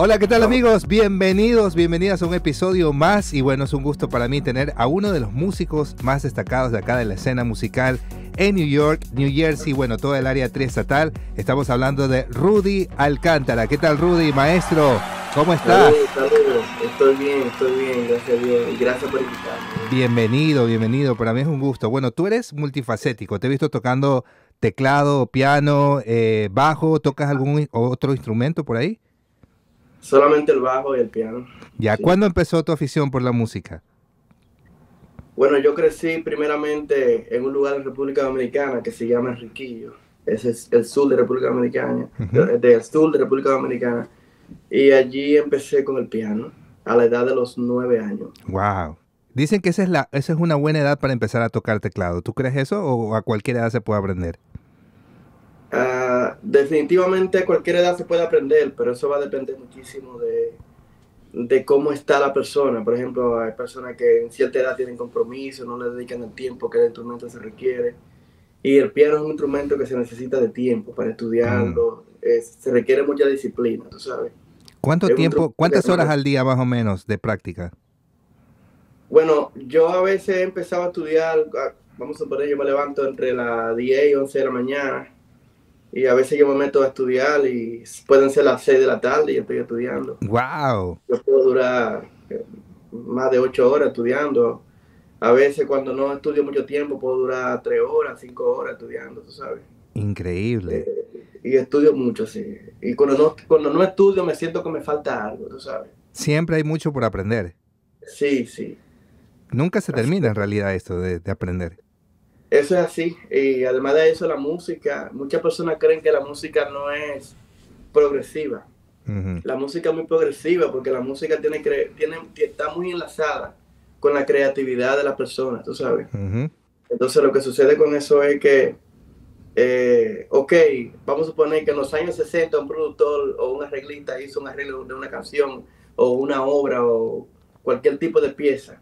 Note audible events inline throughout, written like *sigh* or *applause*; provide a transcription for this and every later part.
Hola, ¿qué tal amigos? Bienvenidos, bienvenidas a un episodio más y bueno, es un gusto para mí tener a uno de los músicos más destacados de acá de la escena musical en New York, New Jersey, bueno, toda el área triestatal. Estamos hablando de Rudy Alcántara. ¿Qué tal Rudy, maestro? ¿Cómo estás? Saludos, Estoy bien, estoy bien, gracias a Dios y gracias por invitarme. Bienvenido, bienvenido. Para mí es un gusto. Bueno, tú eres multifacético. Te he visto tocando teclado, piano, eh, bajo. ¿Tocas algún otro instrumento por ahí? Solamente el bajo y el piano. ¿Ya Sí. cuándo empezó tu afición por la música? Bueno, yo crecí primeramente en un lugar en República Dominicana que se llama Enriquillo. Ese es el sur de República Dominicana, Ujú. del sur de República Dominicana. Y allí empecé con el piano a la edad de los nueve años. Wow. Dicen que esa es, la, esa es una buena edad para empezar a tocar teclado. ¿Tú crees eso o a cualquier edad se puede aprender? Ah, definitivamente a cualquier edad se puede aprender, pero eso va a depender muchísimo de, de cómo está la persona. Por ejemplo, hay personas que en cierta edad tienen compromiso, no le dedican el tiempo que el instrumento se requiere. Y el piano es un instrumento que se necesita de tiempo para estudiarlo. Es- se requiere mucha disciplina, tú sabes. ¿Cuánto Es tiempo, cuántas horas al día más o menos de práctica? Bueno, yo a veces empezaba a estudiar, ah, vamos a suponer, yo me levanto entre las 10 y 11 de la mañana. Y a veces yo me meto a estudiar y pueden ser las 6 de la tarde y yo estoy estudiando. Wow. yo puedo durar eh, más de ocho horas estudiando. A veces cuando no estudio mucho tiempo puedo durar tres horas, cinco horas estudiando, tú sabes. Increíble. Y estudio mucho, sí. Y cuando no, cuando no estudio me siento que me falta algo, tú sabes. Siempre hay mucho por aprender. Sí, sí. Nunca se termina en realidad esto de, de aprender. Eso es así. Y además de eso, la música, muchas personas creen que la música no es progresiva. La música es muy progresiva porque la música tiene, cre- tiene, está muy enlazada con la creatividad de la persona, tú sabes. Entonces lo que sucede con eso es que, eh, ok, vamos a suponer que en los años 60 un productor o un arreglista hizo un arreglo de una canción o una obra o cualquier tipo de pieza.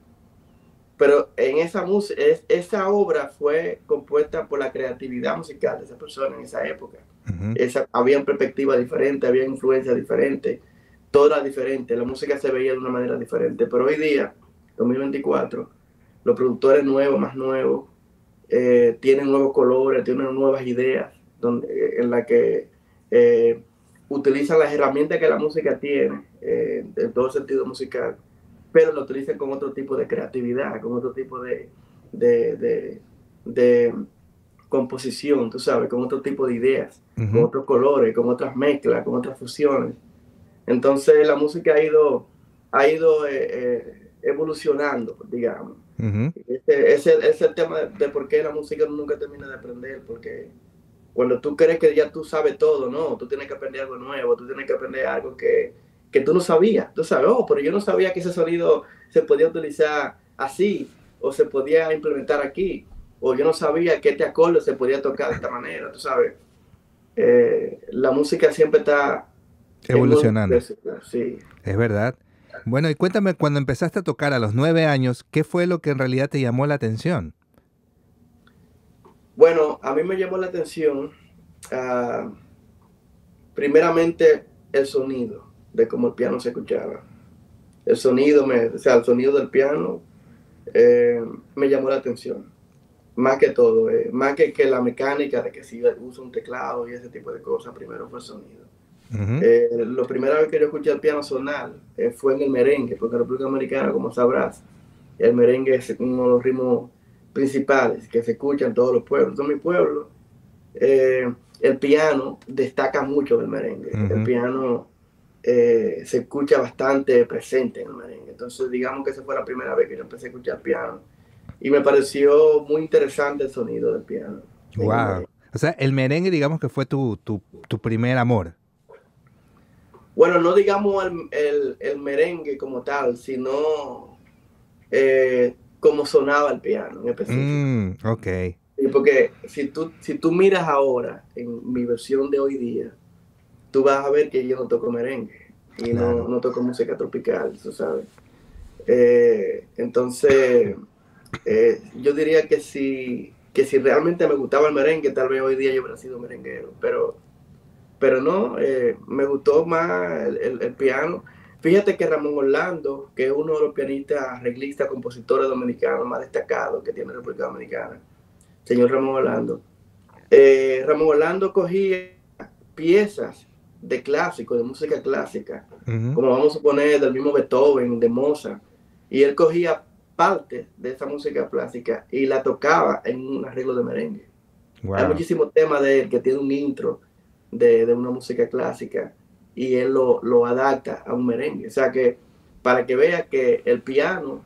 Pero en esa música, esa obra fue compuesta por la creatividad musical de esa persona en esa época. Esa, había perspectivas diferentes, había influencias diferentes, todo era diferente, la música se veía de una manera diferente. Pero hoy día, 2024, los productores nuevos, más nuevos, eh, tienen nuevos colores, tienen nuevas ideas, donde, en la que eh, utilizan las herramientas que la música tiene, eh, en todo sentido musical, pero lo utilizan con otro tipo de creatividad, con otro tipo de, de, de- de composición, tú sabes, con otro tipo de ideas con otros colores, con otras mezclas, con otras fusiones. Entonces la música ha ido, ha ido eh, eh, evolucionando, digamos. Ese ese es el tema de, de por qué la música nunca termina de aprender, porque cuando tú crees que ya tú sabes todo, no, tú tienes que aprender algo nuevo, tú tienes que aprender algo que, que tú no sabías. Tú sabes, oh, pero yo no sabía que ese sonido se podía utilizar así, o se podía implementar aquí, o yo no sabía que este acorde se podía tocar de esta manera, tú sabes. Eh, la música siempre está Evolucionando. Sí. Es verdad. Bueno, y cuéntame, cuando empezaste a tocar a los nueve años, ¿qué fue lo que en realidad te llamó la atención? Bueno, a mí me llamó la atención, ah, primeramente, el sonido de cómo el piano se escuchaba. El sonido, me, o sea, el sonido del piano eh, me llamó la atención. Más que todo, eh, más que, que la mecánica de que si usa un teclado y ese tipo de cosas, primero fue el sonido. Eh, la primera vez que yo escuché el piano sonar fue en el merengue, porque en República Dominicana, como sabrás, el merengue es uno de los ritmos principales que se escuchan en todos los pueblos. En mi pueblo, el piano destaca mucho del merengue. El piano eh, se escucha bastante presente en el merengue. Entonces, digamos que esa fue la primera vez que yo empecé a escuchar piano. Y me pareció muy interesante el sonido del piano. Wow. merengue. O sea, el merengue, digamos que fue tu, tu, tu primer amor. Bueno, no digamos el, el- el merengue como tal, sino eh, cómo sonaba el piano en específico. Mm, ok. Sí, porque si tú, si tú miras ahora en mi versión de hoy día, tú vas a ver que yo no toco merengue y no- Claro. no, toco música tropical, tú sabes. Eh, entonces, eh, yo diría que si, que si realmente me gustaba el merengue, tal vez hoy día yo hubiera sido merenguero, pero pero no, eh, me gustó más el, piano. Fíjate que Ramón Orlando, que es uno de los pianistas, arreglistas, compositores dominicanos más destacados que tiene la República Dominicana, señor Ramón Orlando, eh, Ramón Orlando cogía piezas de clásico, de música clásica, como vamos a poner del mismo Beethoven, de Mozart, y él cogía parte de esa música clásica y la tocaba en un arreglo de merengue. Hay muchísimos temas de él que tiene un intro de, una música clásica y él lo, adapta a un merengue. O sea que para que vea que el piano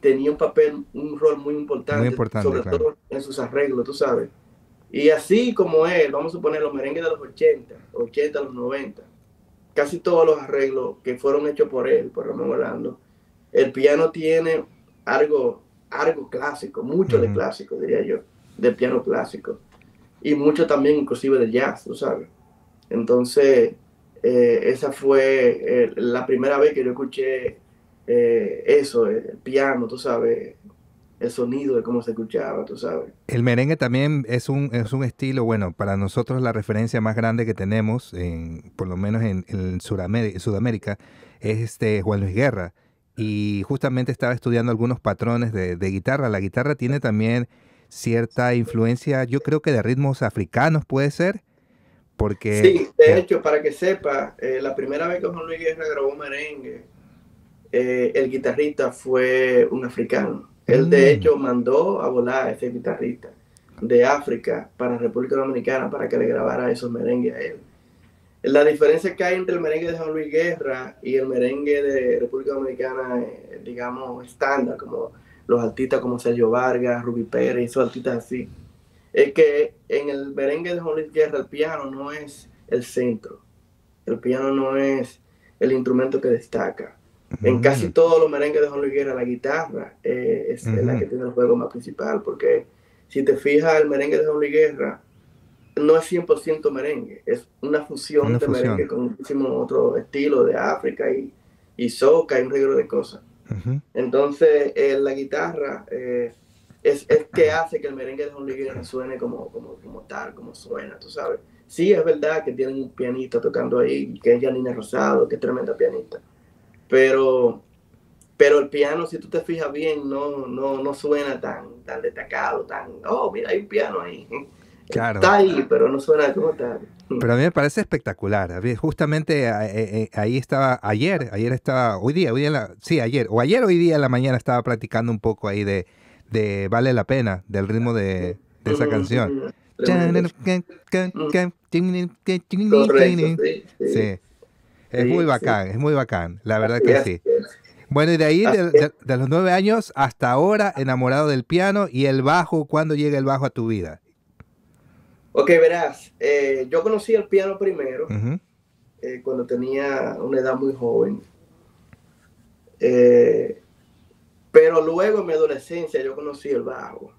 tenía un papel, un rol muy importante, sobre todo en sus arreglos, tú sabes. Y así como él, vamos a suponer los merengues de los 80, 80 a los 90, casi todos los arreglos que fueron hechos por él, por Ramón Orlando, el piano tiene algo, algo clásico, mucho de clásico, diría yo, de piano clásico. Y mucho también inclusive de jazz, tú sabes. Entonces, eh, esa fue eh, la primera vez que yo escuché eh, eso, el piano, tú sabes, el sonido de cómo se escuchaba, tú sabes. El merengue también es un, es un estilo, bueno, para nosotros la referencia más grande que tenemos, en, por lo menos en, en Sudamérica, es este Juan Luis Guerra y justamente estaba estudiando algunos patrones de, guitarra. La guitarra tiene también cierta influencia, yo creo que de ritmos africanos puede ser, porque... Sí, de hecho, para que sepa, eh, la primera vez que Juan Luis Guerra grabó merengue, eh, el guitarrista fue un africano. Él de mm. hecho mandó a volar a ese guitarrista de África para República Dominicana para que le grabara esos merengues a él. La diferencia que hay entre el merengue de Juan Luis Guerra y el merengue de República Dominicana, eh, digamos, estándar, como los artistas como Sergio Vargas, Ruby Pérez, esos artistas así, es que en el merengue de Juan Luis Guerra el piano no es el centro, el piano no es el instrumento que destaca. En casi todos los merengues de Juan Luis Guerra la guitarra eh, es la que tiene el juego más principal, porque si te fijas el merengue de Juan Luis Guerra, no es 100% merengue, es una fusión de merengue con muchísimo otro estilo de África y, y soca y un regalo de cosas. Entonces, eh, la guitarra eh, es, es, que hace que el merengue de Juan Luis suene como, como, como, tal, como suena, tú sabes. Sí, es verdad que tienen un pianista tocando ahí, que es Janina Rosado, que es tremenda pianista. Pero, pero el piano, si tú te fijas bien, no, no, no suena tan, tan destacado, tan, oh, mira, hay un piano ahí. Está ahí, pero no suena como tal. Pero a mí me parece espectacular. Justamente eh, eh, ahí estaba ayer, ayer estaba, hoy día, hoy día, sí, ayer, o ayer hoy día en la mañana estaba practicando un poco ahí de, de Vale la Pena, del ritmo de, esa canción. sí, Es muy bacán, es muy bacán, la verdad que sí. Bueno, y de ahí, de, de, los nueve años hasta ahora, enamorado del piano y el bajo, ¿cuándo llega el bajo a tu vida? Ok, verás, eh, yo conocí el piano primero eh, cuando tenía una edad muy joven. Eh, pero luego en mi adolescencia yo conocí el bajo.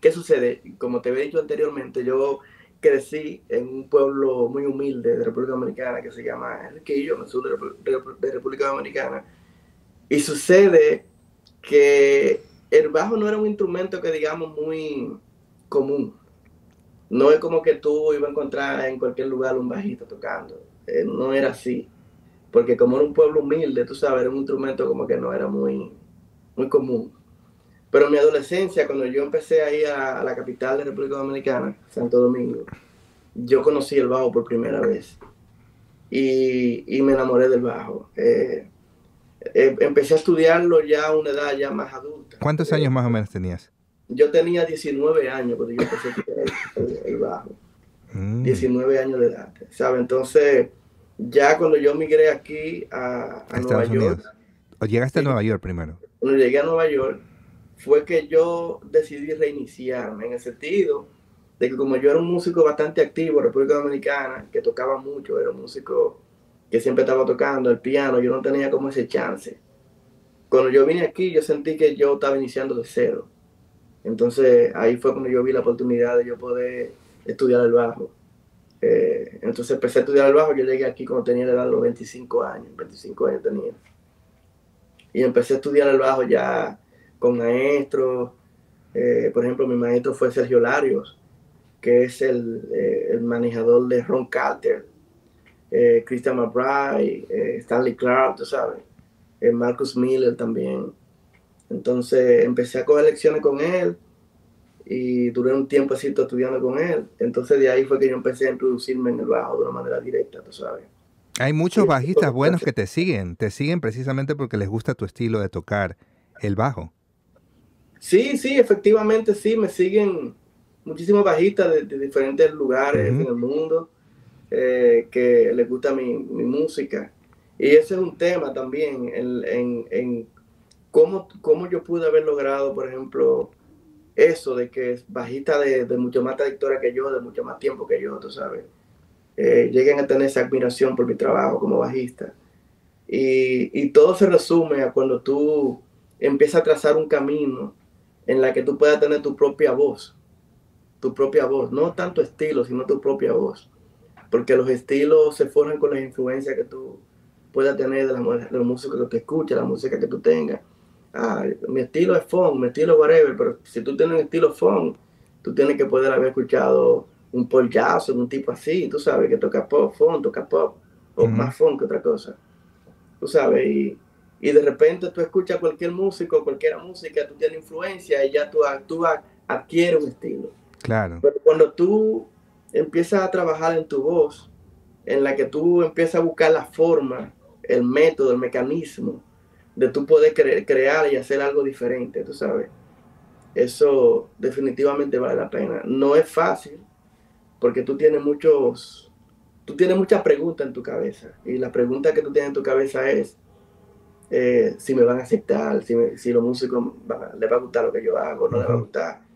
¿Qué sucede? Como te había dicho anteriormente, yo crecí en un pueblo muy humilde de República Dominicana que se llama Enriquillo, en el sur de República Dominicana. Y sucede que el bajo no era un instrumento que digamos muy común no es como que tú ibas a encontrar en cualquier lugar un bajito tocando. Eh, no era así. Porque como era un pueblo humilde, tú sabes, era un instrumento como que no era muy, muy común. Pero en mi adolescencia, cuando yo empecé a ir a, la capital de República Dominicana, Santo Domingo, yo conocí el bajo por primera vez. Y, me enamoré del bajo. Eh, eh, empecé a estudiarlo ya a una edad ya más adulta. ¿Cuántos años más o menos tenías? Yo tenía 19 años cuando yo empecé a el, bajo. 19 mm. años de edad, ¿sabes? Entonces, ya cuando yo migré aquí a, Nueva York. ¿O llegaste a Nueva York primero? Cuando llegué a Nueva York, fue que yo decidí reiniciarme en el sentido de que como yo era un músico bastante activo en República Dominicana, que tocaba mucho, era un músico que siempre estaba tocando el piano, yo no tenía como ese chance. Cuando yo vine aquí, yo sentí que yo estaba iniciando de cero. Entonces ahí fue cuando yo vi la oportunidad de yo poder estudiar el bajo. Eh, entonces empecé a estudiar el bajo, yo llegué aquí cuando tenía la edad de los 25 años, 25 años tenía. Y empecé a estudiar el bajo ya con maestros, eh, por ejemplo mi maestro fue Sergio Larios, que es el, eh, el manejador de Ron Carter, eh, Christian McBride, eh, Stanley Clark, tú sabes, Marcus Miller también. Entonces empecé a coger lecciones con él y duré un tiempo así estudiando con él. Entonces de ahí fue que yo empecé a introducirme en el bajo de una manera directa, tú sabes. Hay muchos bajistas buenos que te siguen, te siguen precisamente porque les gusta tu estilo de tocar el bajo. Sí, sí, efectivamente sí, me siguen muchísimos bajistas de, diferentes lugares en el mundo eh, que les gusta mi, música. Y ese es un tema también en, en, cómo, cómo, yo pude haber logrado, por ejemplo, eso de que es bajista de, mucho más trayectoria que yo, de mucho más tiempo que yo, tú sabes. Eh, lleguen a tener esa admiración por mi trabajo como bajista. Y, y, todo se resume a cuando tú empiezas a trazar un camino en la que tú puedas tener tu propia voz, tu propia voz, no tanto estilo, sino tu propia voz, porque los estilos se forjan con las influencias que tú puedas tener de la, de la música que tú escuchas, la música que tú tengas. Ah, mi estilo es funk, mi estilo es whatever, pero si tú tienes un estilo funk, tú tienes que poder haber escuchado un Paul Jackson, un tipo así, tú sabes, que toca pop, funk, toca pop, o más funk que otra cosa. Tú sabes, y, y, de repente tú escuchas cualquier músico, cualquier música, tú tienes influencia y ya tú, tú adquieres un estilo. Claro. Pero cuando tú empiezas a trabajar en tu voz, en la que tú empiezas a buscar la forma, el método, el mecanismo de tú poder crear y hacer algo diferente, tú sabes. Eso definitivamente vale la pena. No es fácil, porque tú tienes muchos, tú tienes muchas preguntas en tu cabeza y la pregunta que tú tienes en tu cabeza es eh, si me van a aceptar, si, si los músicos les va a gustar lo que yo hago, no les va a gustar.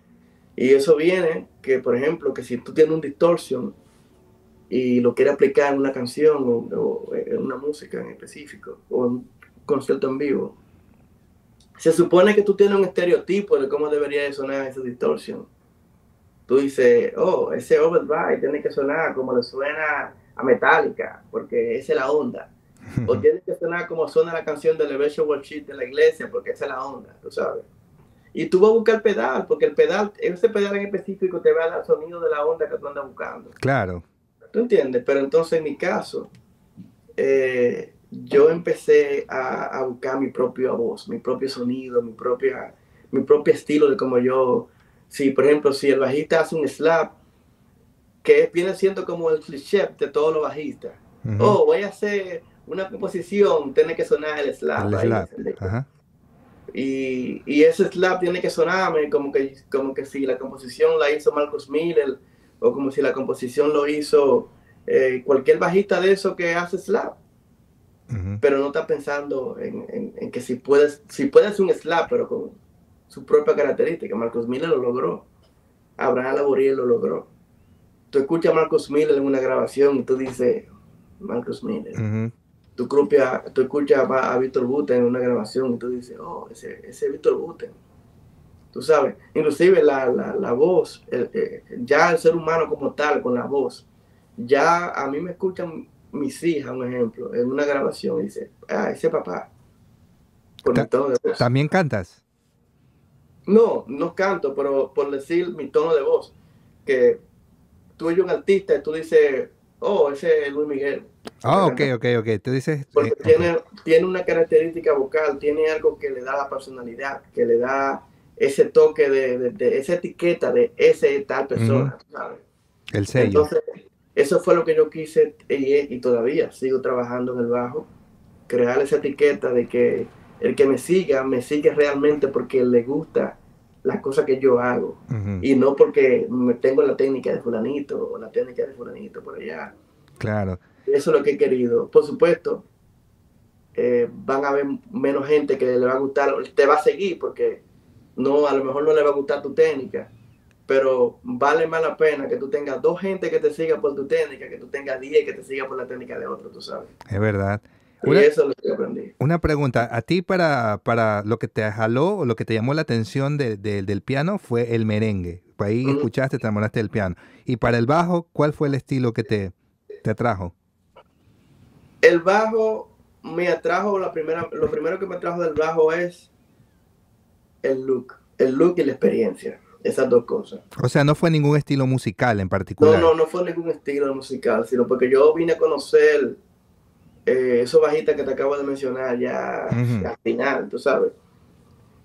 Y eso viene que, por ejemplo, que si tú tienes un distortion y lo quieres aplicar en una canción o, en una música en específico o en un concierto en vivo, se supone que tú tienes un estereotipo de cómo debería sonar esa distorsión tú dices, oh, ese overdrive tiene que sonar como le suena a Metallica, porque esa es la onda. *laughs* o tiene que sonar como suena la canción de Elevation Worship de la iglesia, porque esa es la onda, tú sabes. Y tú vas a buscar el pedal, porque el pedal, ese pedal en específico te va a dar el sonido de la onda que tú andas buscando. Claro. ¿Tú entiendes? Pero entonces en mi caso, eh, yo empecé a, a, buscar mi propia voz, mi propio sonido, mi, propia, mi propio estilo de cómo yo si, por ejemplo, si el bajista hace un slap, que viene siendo como el cliché de todos los bajistas. Oh, voy a hacer una composición, tiene que sonar el slap. Y, y, ese slap tiene que sonarme como que, como que si la composición la hizo Marcus Miller o como si la composición lo hizo eh, cualquier bajista de eso que hace slap. Pero no está pensando en, en, que si puedes, si puedes un slap, pero con, su propia característica. Marcos Miller lo logró. Abraham Laboriel lo logró. Tú escuchas a Marcos Miller en una grabación y tú dices, Marcos Miller. Tú, escuchas a, Víctor Buten en una grabación y tú dices, oh, ese, ese Víctor Buten. Tú sabes, inclusive la, la, voz, eh, ya el ser humano como tal, con la voz, ya a mí me escuchan mis hijas, un ejemplo, en una grabación y dice, ah, ese papá. ¿También cantas? No, no canto, pero por decir mi tono de voz, que tú eres un artista y tú dices, oh, ese es Luis Miguel. Ah, ok, ok, ok. Tú dices. Porque eh, tiene, tiene una característica vocal, tiene algo que le da la personalidad, que le da ese toque de, de, esa etiqueta de ese tal persona, ¿sabes? El sello. Entonces, eso fue lo que yo quise y, y todavía sigo trabajando en el bajo, crear esa etiqueta de que el que me siga, me sigue realmente porque le gusta las cosas que yo hago y no porque me tengo la técnica de fulanito o la técnica de fulanito por allá. Claro. Eso es lo que he querido. Por supuesto, eh, van a haber menos gente que le va a gustar, te va a seguir porque no, a lo mejor no le va a gustar tu técnica, pero vale más la pena que tú tengas dos gente que te siga por tu técnica, que tú tengas diez que te siga por la técnica de otro, tú sabes. Es verdad. Una, eso es lo que aprendí. Una pregunta, ¿a ti para, para lo que te jaló o lo que te llamó la atención del piano fue el merengue? Pues ahí escuchaste, te enamoraste del piano. Y para el bajo, ¿cuál fue el estilo que te, te atrajo? El bajo me atrajo, la primera, lo primero que me atrajo del bajo es el look, el look y la experiencia. esas dos cosas. O sea, no fue ningún estilo musical en particular. No, no, no fue ningún estilo musical, sino porque yo vine a conocer eh, esos bajitas que te acabo de mencionar ya al final, tú sabes.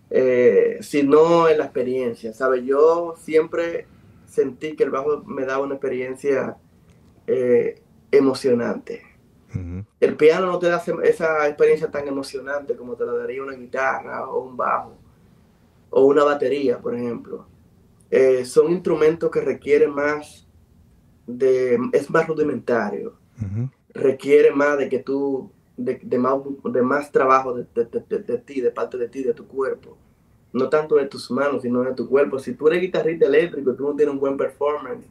Eh, sino en la experiencia, ¿sabes? Yo siempre sentí que el bajo me daba una experiencia eh, emocionante. El piano no te da esa experiencia tan emocionante como te la daría una guitarra o un bajo o una batería, por ejemplo. Eh, son instrumentos que requieren más de, es más rudimentario, requiere más de que tú, de, más, de más trabajo de, de, ti, de parte de ti, de tu cuerpo. No tanto de tus manos, sino de tu cuerpo. Si tú eres guitarrista eléctrico y tú no tienes un buen performance,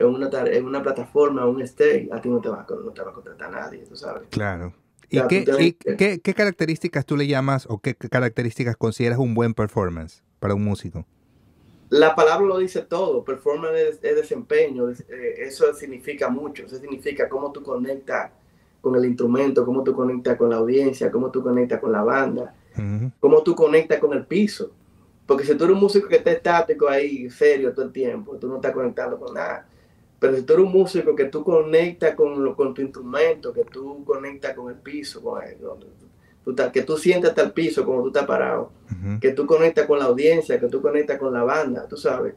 en una, en una plataforma, un stage, a ti no te va, no te va a contratar nadie, tú sabes. Claro. ¿Y, qué, qué, qué, características tú le llamas o qué características consideras un buen performance para un músico? La palabra lo dice todo. Performance es, desempeño. Eh, eso significa mucho. Eso significa cómo tú conectas con el instrumento, cómo tú conectas con la audiencia, cómo tú conectas con la banda, cómo tú conectas con el piso. Porque si tú eres un músico que está estático ahí, serio todo el tiempo, tú no estás conectando con nada. Pero si tú eres un músico que tú conectas con, con tu instrumento, que tú conectas con el piso, con que tú sientes hasta el piso como tú estás parado, que tú conectas con la audiencia, que tú conectas con la banda, tú sabes.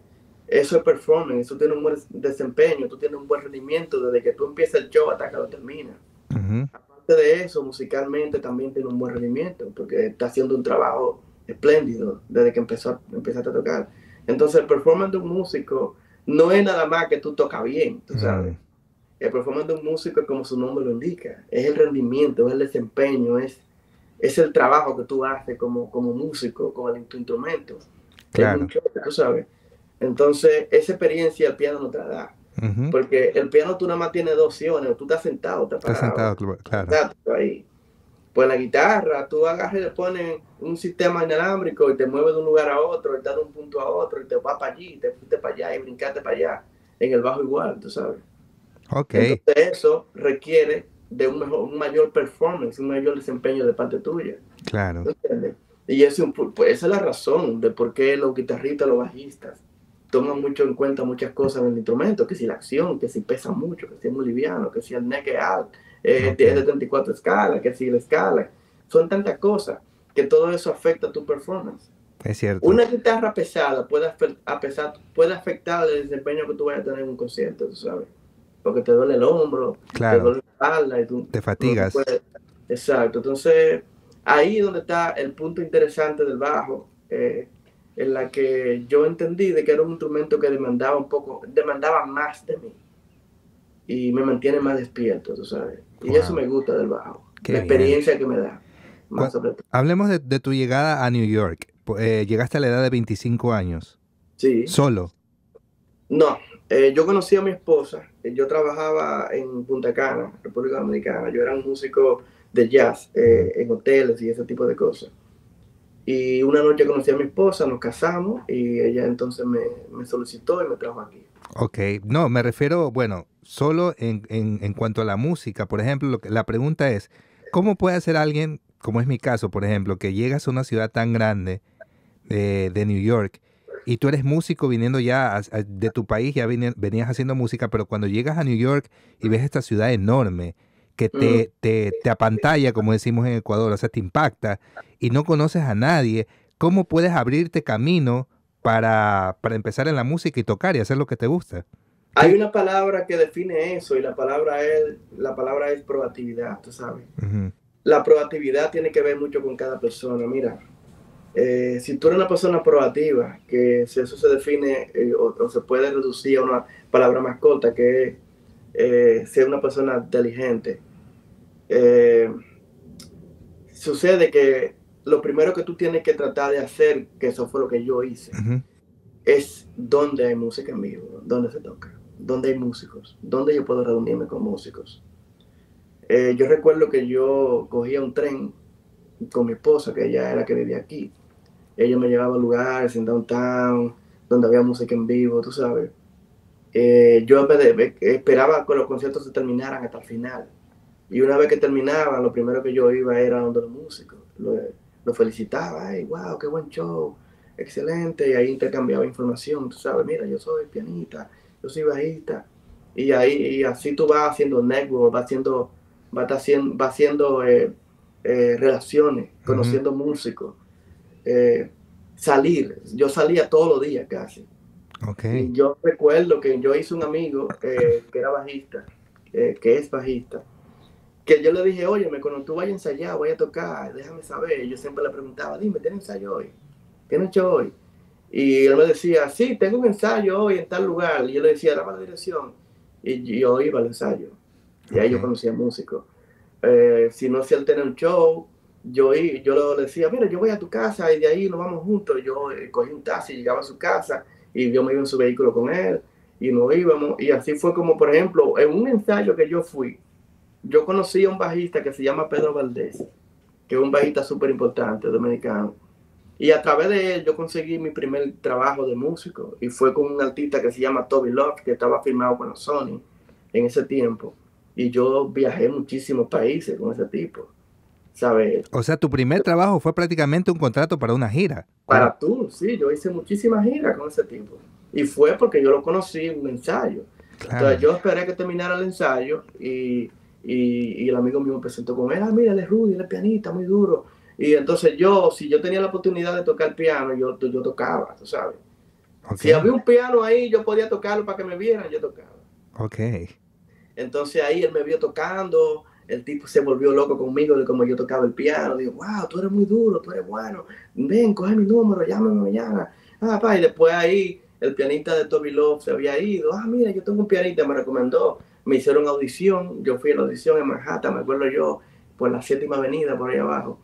Eso es performance, eso tiene un buen desempeño, tú tienes un buen rendimiento desde que tú empiezas el show hasta que lo terminas. Aparte de eso, musicalmente también tiene un buen rendimiento, porque está haciendo un trabajo espléndido desde que empezó, empezaste a tocar. Entonces, el performance de un músico no es nada más que tú tocas bien, tú sabes. El performance de un músico es como su nombre lo indica, es el rendimiento, es el desempeño, es, es el trabajo que tú haces como, como músico, con el, tu instrumento. Claro. tú sabes. Entonces, esa experiencia el piano no te la da. Porque el piano tú nada más tienes dos opciones, tú estás sentado, te estás sentado, claro. ahí. Pues la guitarra, tú agarras y le pones un sistema inalámbrico y te mueves de un lugar a otro, y te de un punto a otro, y te vas para allí, y te fuiste para allá, y brincaste para allá. En el bajo igual, tú sabes. Ok. Entonces eso requiere de un, mejor, un mayor performance, un mayor desempeño de parte tuya. Claro. Y eso, pues esa es la razón de por qué los guitarristas, los bajistas, toman mucho en cuenta muchas cosas en el instrumento, que si la acción, que si pesa mucho, que si es muy liviano, que si el neck es alto, eh, de 34 escalas, que sigue la escala. Son tantas cosas que todo eso afecta a tu performance. Es cierto. Una guitarra pesada puede, pesar, puede afectar el desempeño que tú vayas a tener en un concierto, tú sabes. Porque te duele el hombro, te duele la espalda y tú... Te fatigas. Exacto. Entonces, ahí es donde está el punto interesante del bajo, eh, en la que yo entendí de que era un instrumento que demandaba un poco, demandaba más de mí y me mantiene más despierto, tú sabes. Y eso me gusta del bajo, la experiencia que me da. Hablemos de, tu llegada a New York. Eh, llegaste a la edad de 25 años. Sí. ¿Solo? No, eh, yo conocí a mi esposa. Eh, yo trabajaba en Punta Cana, República Dominicana. Yo era un músico de jazz en hoteles y ese tipo de cosas. Y una noche conocí a mi esposa, nos casamos y ella entonces me, me solicitó y me trajo aquí. Ok, no, me refiero, bueno, solo en, en, cuanto a la música. Por ejemplo, lo que, la pregunta es, ¿cómo puede ser alguien, como es mi caso, por ejemplo, que llegas a una ciudad tan grande de, de New York y tú eres músico viniendo ya de tu país, ya venías haciendo música, pero cuando llegas a New York y ves esta ciudad enorme que te, te, te apantalla, como decimos en Ecuador, o sea, te impacta y no conoces a nadie, ¿cómo puedes abrirte camino para, para empezar en la música y tocar y hacer lo que te gusta? Hay una palabra que define eso y la palabra es, la palabra es proactividad, tú sabes. La proactividad tiene que ver mucho con cada persona. Mira, eh, si tú eres una persona proactiva, que si eso se define eh, o, se puede reducir a una palabra más corta, que es eh, ser una persona inteligente, sucede que lo primero que tú tienes que tratar de hacer, que eso fue lo que yo hice, es dónde hay música en vivo, dónde se toca dónde hay músicos, dónde yo puedo reunirme con músicos. Eh, yo recuerdo que yo cogía un tren con mi esposa, que ella era que vivía aquí. Ella me llevaba a lugares en downtown, donde había música en vivo, tú sabes. Eh, yo esperaba que los conciertos se terminaran hasta el final. Y una vez que terminaban, lo primero que yo iba era donde los músicos. Lo, felicitaba, hey, wow, qué buen show. excelente, y ahí intercambiaba información, tú sabes, mira, yo soy pianista, yo soy bajista, y ahí y así tú vas haciendo network, vas haciendo, vas haciendo, vas haciendo eh, eh, relaciones, conociendo músicos, eh, salir, yo salía todos los días casi. Okay. Y yo recuerdo que yo hice un amigo que era bajista, que es bajista, que yo le dije, oye, cuando tú vayas a ensayar, voy a tocar, déjame saber. Y yo siempre le preguntaba, dime, ¿tienes ensayo hoy? ¿Tienes hecho hoy? Y él me decía, sí, tengo un ensayo hoy en tal lugar. Y yo le decía, dame la dirección. Y yo iba al ensayo. Y ahí yo conocía músicos. Eh, si no, si él tenía un show, yo, yo le decía, mira, yo voy a tu casa y de ahí nos vamos juntos. Yo eh, cogí un taxi, llegaba a su casa y yo me iba en su vehículo con él y nos íbamos. Y así fue como, por ejemplo, en un ensayo que yo fui, yo conocí a un bajista que se llama Pedro Valdés, que es un bajista súper importante, dominicano. Y a través de él yo conseguí mi primer trabajo de músico y fue con un artista que se llama Toby Love, que estaba firmado con Sony en ese tiempo. Y yo viajé muchísimos países con ese tipo. ¿Sabes? O sea, tu primer trabajo fue prácticamente un contrato para una gira. Para tú, sí, yo hice muchísimas giras con ese tipo. Y fue porque yo lo conocí en un ensayo. Entonces yo esperé que terminara el ensayo y y, el amigo mío me presentó con él, ah, mira, él es Rudy, él es pianista, muy duro. Y entonces yo, si yo tenía la oportunidad de tocar piano, yo, yo tocaba, tú sabes. Si había un piano ahí, yo podía tocarlo para que me vieran, yo tocaba. Ok. Entonces ahí él me vio tocando, el tipo se volvió loco conmigo de cómo yo tocaba el piano. Digo, wow, tú eres muy duro, tú eres bueno. Ven, coge mi número, llámame mañana. Ah, pa, y después ahí el pianista de Toby Love se había ido. Ah, mira, yo tengo un pianista, me recomendó me hicieron audición, yo fui a la audición en Manhattan, me acuerdo yo, por la séptima avenida, por ahí abajo,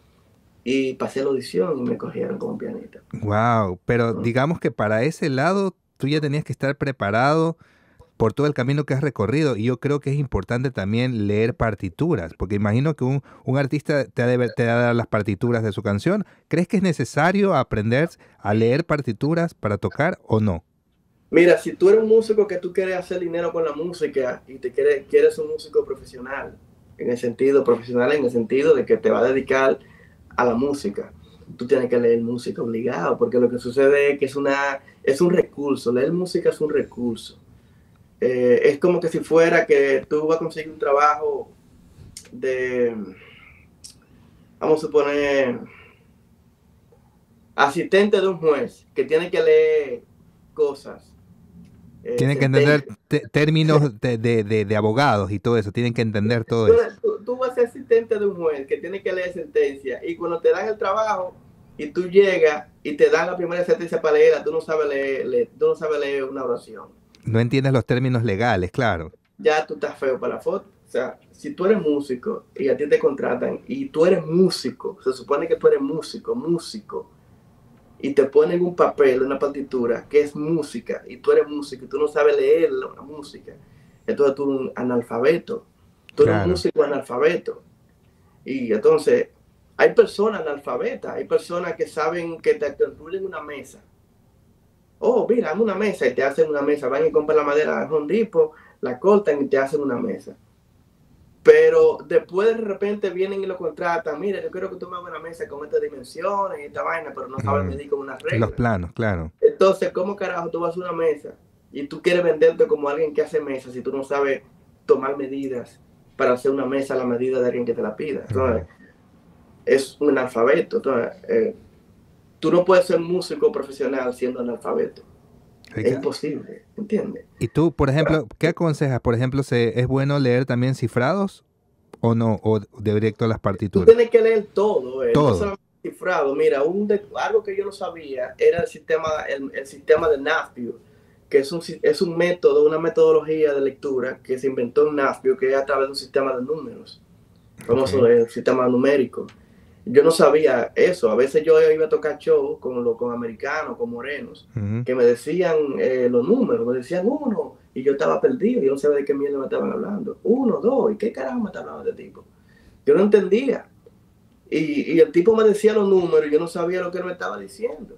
y pasé la audición y me cogieron como pianista. Wow, pero digamos que para ese lado tú ya tenías que estar preparado por todo el camino que has recorrido y yo creo que es importante también leer partituras, porque imagino que un, artista te ha, de, te dar las partituras de su canción. ¿Crees que es necesario aprender a leer partituras para tocar o no? Mira, si tú eres un músico que tú quieres hacer dinero con la música y te quieres, quieres un músico profesional, en el sentido profesional, en el sentido de que te va a dedicar a la música, tú tienes que leer música obligado, porque lo que sucede es que es, una, es un recurso, leer música es un recurso. Eh, es como que si fuera que tú vas a conseguir un trabajo de, vamos a suponer, asistente de un juez que tiene que leer cosas eh, tienen que entender términos de, de, de, abogados y todo eso, tienen que entender todo tú, eso. Tú, vas a ser asistente de un juez que tiene que leer sentencia y cuando te dan el trabajo y tú llegas y te dan la primera sentencia para leerla, tú no sabes leer, tú no sabes leer una oración. No entiendes los términos legales, claro. Ya tú estás feo para la foto. O sea, si tú eres músico y a ti te contratan y tú eres músico, se supone que tú eres músico, músico, y te ponen un papel, una partitura, que es música, y tú eres músico y tú no sabes leer la música, entonces tú eres un analfabeto, tú eres un músico analfabeto. Y entonces, hay personas analfabetas, hay personas que saben que te construyen una mesa. Oh, mira, una mesa y te hacen una mesa, van y compran la madera de Hondipo, la cortan y te hacen una mesa. Pero después de repente vienen y lo contratan. Mira, yo quiero que tú me hagas una mesa con estas dimensiones y esta vaina, pero no sabes medir con una regla. Los planos, claro. Entonces, ¿cómo carajo tú vas a una mesa y tú quieres venderte como alguien que hace mesas si tú no sabes tomar medidas para hacer una mesa a la medida de alguien que te la pida? Entonces, es un analfabeto. Entonces, eh, tú no puedes ser músico profesional siendo analfabeto. Es imposible, ¿entiendes? ¿Y tú, por ejemplo, qué aconsejas? Por ejemplo, ¿es bueno leer también cifrados o no? ¿O de directo a las partituras? Tú tienes que leer todo, eh, todo. no solamente cifrado. Mira, un algo que yo no sabía era el sistema, el, sistema de NAFIO, que es un, es un método, una metodología de lectura que se inventó en NAFIO, que es a través de un sistema de números, famoso el sistema numérico yo no sabía eso. A veces yo iba a tocar show con, lo, con americanos, con morenos, que me decían eh, los números, me decían uno, y yo estaba perdido, yo no sabía de qué mierda me estaban hablando. Uno, dos, ¿y qué carajo me está hablando de tipo? Yo no entendía. Y, y, el tipo me decía los números y yo no sabía lo que él me estaba diciendo.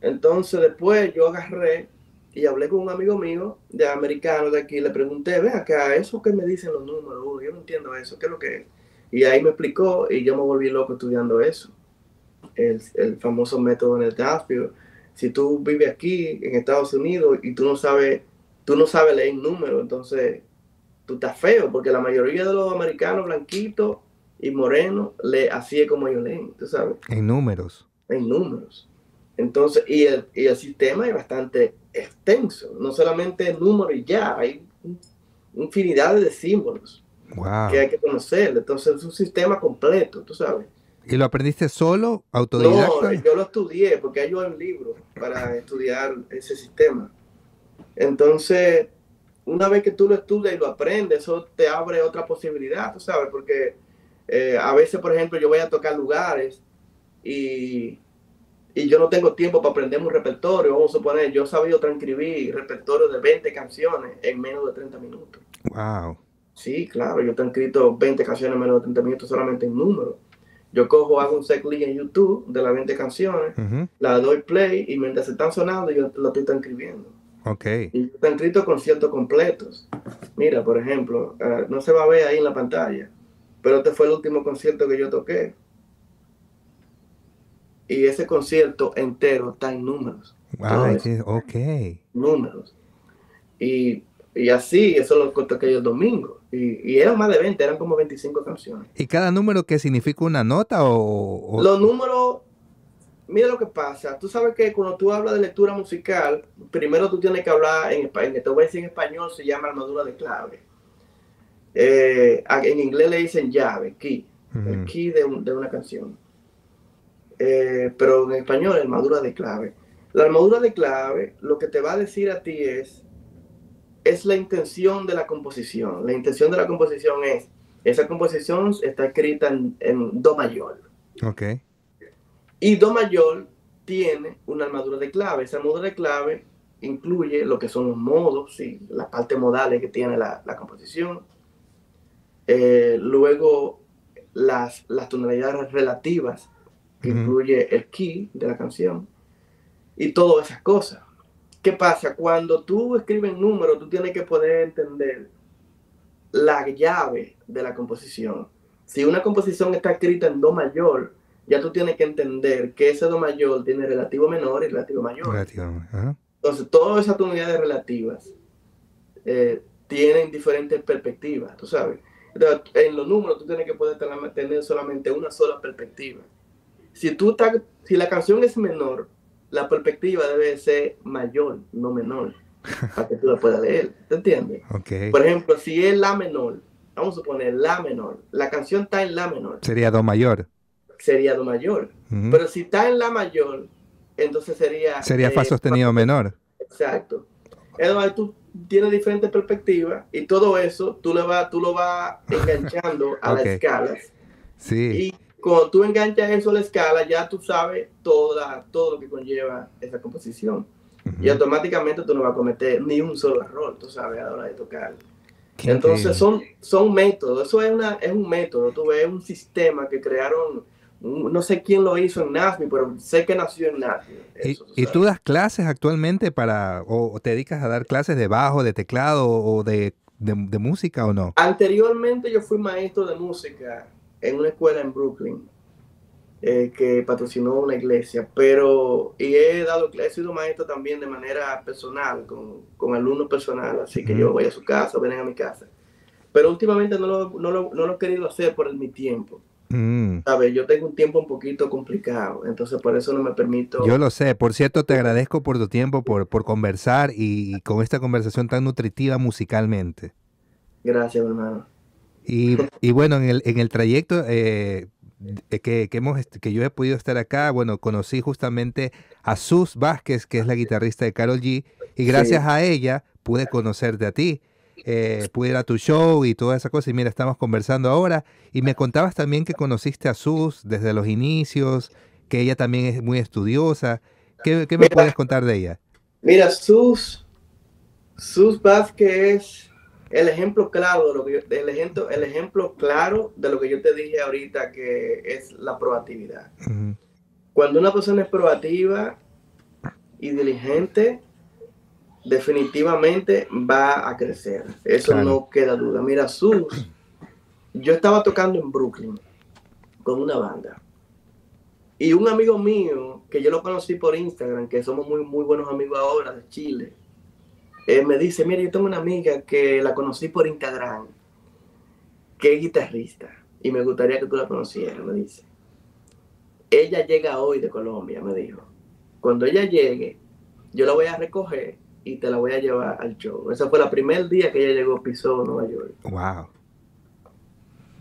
Entonces después yo agarré y hablé con un amigo mío de americano de aquí, le pregunté, ve acá, eso que me dicen los números, yo no entiendo eso, ¿qué es lo que es? Y ahí me explicó y yo me volví loco estudiando eso. el, el famoso método en el Nashville. Si tú vives aquí en Estados Unidos y tú no sabes, tú no sabes leer números, entonces tú estás feo, porque la mayoría de los americanos blanquitos y morenos le así es como ellos leen, tú sabes. En números. En números. Entonces, y el, y el sistema es bastante extenso, no solamente números y ya, hay infinidad de símbolos que hay que conocer. Entonces es un sistema completo, tú sabes. ¿Y lo aprendiste solo, autodidacta? No, yo lo estudié porque hay un libro para estudiar ese sistema. Entonces, una vez que tú lo estudias y lo aprendes, eso te abre otra posibilidad, tú sabes, porque eh, a veces, por ejemplo, yo voy a tocar lugares y, y, yo no tengo tiempo para aprender un repertorio. Vamos a suponer, yo he sabido transcribir repertorio de 20 canciones en menos de 30 minutos. Wow. Sí, claro, yo he transcrito 20 canciones en menos de 30 minutos solamente en números. Yo cojo, hago un set en YouTube de las 20 canciones, la doy play y mientras se están sonando yo lo estoy transcribiendo. Ok. Y están escritos conciertos completos. Mira, por ejemplo, uh, no se va a ver ahí en la pantalla, pero este fue el último concierto que yo toqué. Y ese concierto entero está en números. Ah, ok. Números. Y, y así, eso lo toqué yo el domingo. Y, y, eran más de 20, eran como 25 canciones. ¿Y cada número qué significa una nota o, o... Los números mira lo que pasa. Tú sabes que cuando tú hablas de lectura musical, primero tú tienes que hablar en español. Te voy a decir en español, se llama armadura de clave. Eh, en inglés le dicen llave, key. El key de, una canción. Eh, pero en español, armadura de clave. La armadura de clave lo que te va a decir a ti es, es la intención de la composición. La intención de la composición es, esa composición está escrita en, en do mayor. Ok y Do mayor tiene una armadura de clave. Esa armadura de clave incluye lo que son los modos y las partes modales que tiene la, composición. Eh, luego las, las, tonalidades relativas que incluye el key de la canción y todas esas cosas. ¿Qué pasa? Cuando tú escribes números, tú tienes que poder entender la llave de la composición. Si una composición está escrita en Do mayor, ya tú tienes que entender que ese do mayor tiene relativo menor y relativo mayor. Entonces, todas esas tonalidades relativas eh, tienen diferentes perspectivas, tú sabes. Entonces, en los números tú tienes que poder tener solamente una sola perspectiva. Si, tú si la canción es menor, la perspectiva debe ser mayor, no menor, para que tú la puedas leer. ¿Te entiendes? Por ejemplo, si es la menor, vamos a suponer la menor, la canción está en la menor. Sería do mayor sería do mayor. Pero si está en la mayor, entonces sería... Sería fa sostenido menor. Exacto. Entonces tú tienes diferentes perspectivas y todo eso tú, le va, tú lo vas enganchando a las escalas. Sí. Y cuando tú enganchas eso a la escala, ya tú sabes toda, todo lo que conlleva esa composición. Y automáticamente tú no vas a cometer ni un solo error, tú sabes, a la hora de tocar. Entonces son, son métodos, eso es, una, es un método, tú ves, un sistema que crearon no sé quién lo hizo en Nashville, pero sé que nació en Nashville. ¿Y, tú das clases actualmente para, o te dedicas a dar clases de bajo, de teclado o de, música o no? Anteriormente yo fui maestro de música en una escuela en Brooklyn eh, que patrocinó una iglesia, pero y he dado he sido maestro también de manera personal, con, con alumnos personales, así que yo voy a su casa, vienen a mi casa. Pero últimamente no lo, no lo, no lo he querido hacer por mi tiempo. Mm. Yo tengo un tiempo un poquito complicado, entonces por eso no me permito. Yo lo sé. Por cierto, te agradezco por tu tiempo, por, por conversar y, con esta conversación tan nutritiva musicalmente. Gracias, hermano. Y, y bueno, en el, en el trayecto eh, que, que, hemos, que yo he podido estar acá, bueno, conocí justamente a Sus Vázquez, que es la guitarrista de Carol G, y gracias a ella pude conocerte a ti eh, pude ir a tu show y toda esa cosa. Y mira, estamos conversando ahora. Y me contabas también que conociste a Sus desde los inicios, que ella también es muy estudiosa. ¿Qué, me puedes contar de ella? Mira, Sus, Sus Vázquez el ejemplo claro de lo que yo, el ejemplo, el ejemplo claro de lo que yo te dije ahorita, que es la proactividad. Cuando una persona es proactiva y diligente, definitivamente va a crecer. Eso no queda duda. Mira, Sus, yo estaba tocando en Brooklyn con una banda. Y un amigo mío, que yo lo conocí por Instagram, que somos muy, muy buenos amigos ahora de Chile, eh, me dice, mire, yo tengo una amiga que la conocí por Instagram, que es guitarrista, y me gustaría que tú la conocieras, me dice. Ella llega hoy de Colombia, me dijo. Cuando ella llegue, yo la voy a recoger y te la voy a llevar al show. Ese fue el primer día que ella llegó, pisó Nueva York. Wow.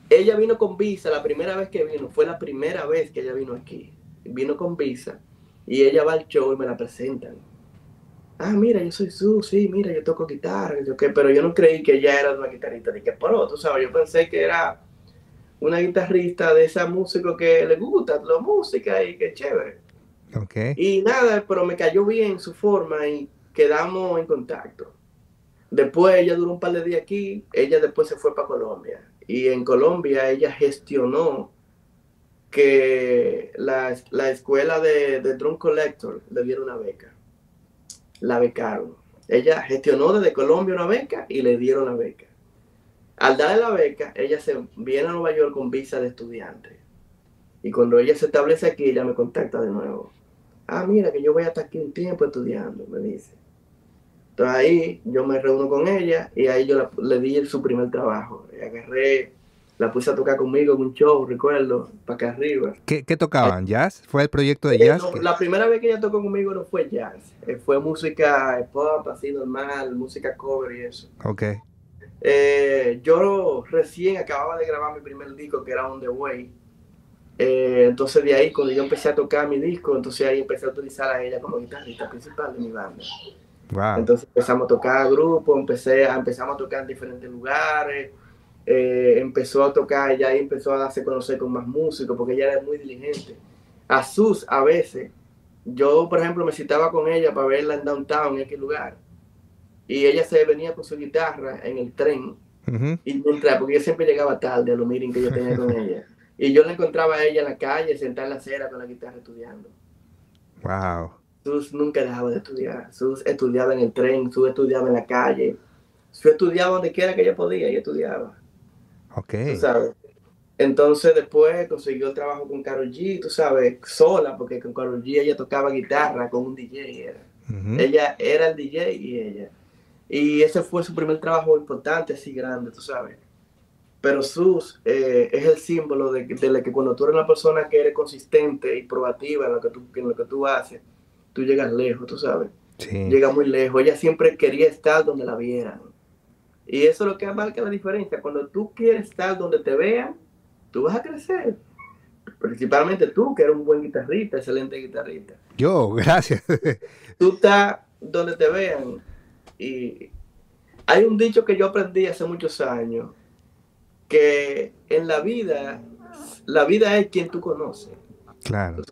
Ella vino con visa, la primera vez que vino, fue la primera vez que ella vino aquí. Vino con visa y ella va al show y me la presentan. Ah, mira, yo soy Su, sí, mira, yo toco guitarra, yo qué, pero yo no creí que ella era una guitarrista de que pro, tú sabes, yo pensé que era una guitarrista de esa música que le gusta la música y que chévere. Okay. Y nada, pero me cayó bien su forma y quedamos en contacto. Después ella duró un par de días aquí, ella después se fue para Colombia. Y en Colombia ella gestionó que la, escuela de, de Drum Collector le diera una beca. La becaron. Ella gestionó desde Colombia una beca y le dieron la beca. Al darle la beca, ella se viene a Nueva York con visa de estudiante. Y cuando ella se establece aquí, ella me contacta de nuevo. Ah, mira, que yo voy a estar aquí un tiempo estudiando, me dice. Entonces ahí yo me reúno con ella y ahí yo le di su primer trabajo. agarré, la puse a tocar conmigo en un show, recuerdo, para acá arriba. ¿Qué, tocaban? ¿Jazz? ¿Fue el proyecto de eh, jazz? la primera vez que ella tocó conmigo no fue jazz, eh, fue música pop, así normal, música cover y eso. Ok. Eh, yo recién acababa de grabar mi primer disco que era On The Way. entonces de ahí, cuando yo empecé a tocar mi disco, entonces ahí empecé a utilizar a ella como guitarrista principal de mi banda. Entonces empezamos a tocar grupo, empecé a, empezamos a tocar en diferentes lugares, eh, empezó a tocar, ella ahí empezó a darse a conocer con más músicos, porque ella era muy diligente. A sus, a veces, yo por ejemplo me citaba con ella para verla en downtown, en aquel lugar, y ella se venía con su guitarra en el tren, y mientras, porque yo siempre llegaba tarde a los meetings que yo tenía con *laughs* ella, y yo la encontraba a ella en la calle, sentada en la acera con la guitarra estudiando. Wow. Sus nunca dejaba de estudiar. Sus estudiaba en el tren, Sus estudiaba en la calle. Sus estudiaba donde quiera que ella podía y estudiaba. Ok. ¿Tú sabes? Entonces después consiguió el trabajo con Carol G, tú sabes, sola, porque con Carol G ella tocaba guitarra con un DJ. Era. Ella era el DJ y ella. Y ese fue su primer trabajo importante, así grande, tú sabes. Pero Sus eh, es el símbolo de, de, que cuando tú eres una persona que eres consistente y probativa en lo que tú, en lo que tú haces, tú llegas lejos, tú sabes. Sí. Llega muy lejos. Ella siempre quería estar donde la vieran. Y eso es lo que marca la diferencia. Cuando tú quieres estar donde te vean, tú vas a crecer. Principalmente tú, que eres un buen guitarrista, excelente guitarrista. Yo, gracias. tú estás donde te vean. Y hay un dicho que yo aprendí hace muchos años, que en la vida, la vida es quien tú conoces. Claro.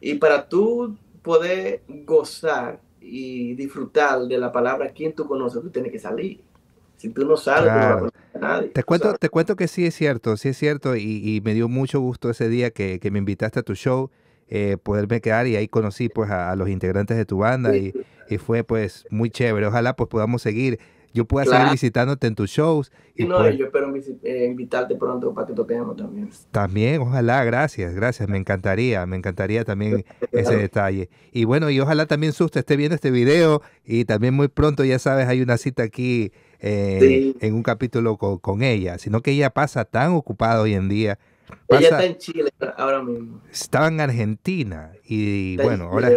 Y para tú poder gozar y disfrutar de la palabra quien tú conoces, tú tienes que salir. Si tú no sales, no a nadie. Te cuento, te cuento que sí es cierto, sí es cierto, y, me dio mucho gusto ese día que, me invitaste a tu show, eh, poderme quedar y ahí conocí pues a, los integrantes de tu banda y, y, fue pues muy chévere. Ojalá pues podamos seguir yo pueda seguir visitándote en tus shows. Y no, yo espero eh, invitarte pronto para que toquemos también. También, ojalá, gracias, gracias, me encantaría, me encantaría también *laughs* ese detalle. Y bueno, y ojalá también Susta esté viendo este video y también muy pronto, ya sabes, hay una cita aquí eh, en un capítulo con, ella, sino que ella pasa tan ocupada hoy en día. ella está en Chile ahora mismo. Estaba en Argentina y bueno, ahora,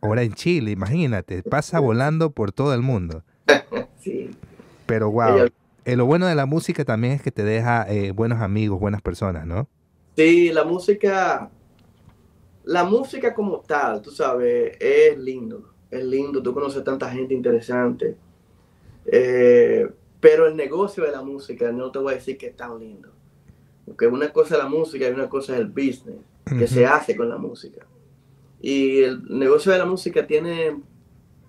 ahora en Chile, imagínate, pasa volando por todo el mundo. *laughs* sí. Pero wow, eh, lo bueno de la música también es que te deja eh, buenos amigos, buenas personas, ¿no? Sí, la música, la música como tal, tú sabes, es lindo, es lindo, tú conoces tanta gente interesante, eh, pero el negocio de la música no te voy a decir que es tan lindo, porque una cosa es la música y una cosa es el business que se hace con la música. Y el negocio de la música tiene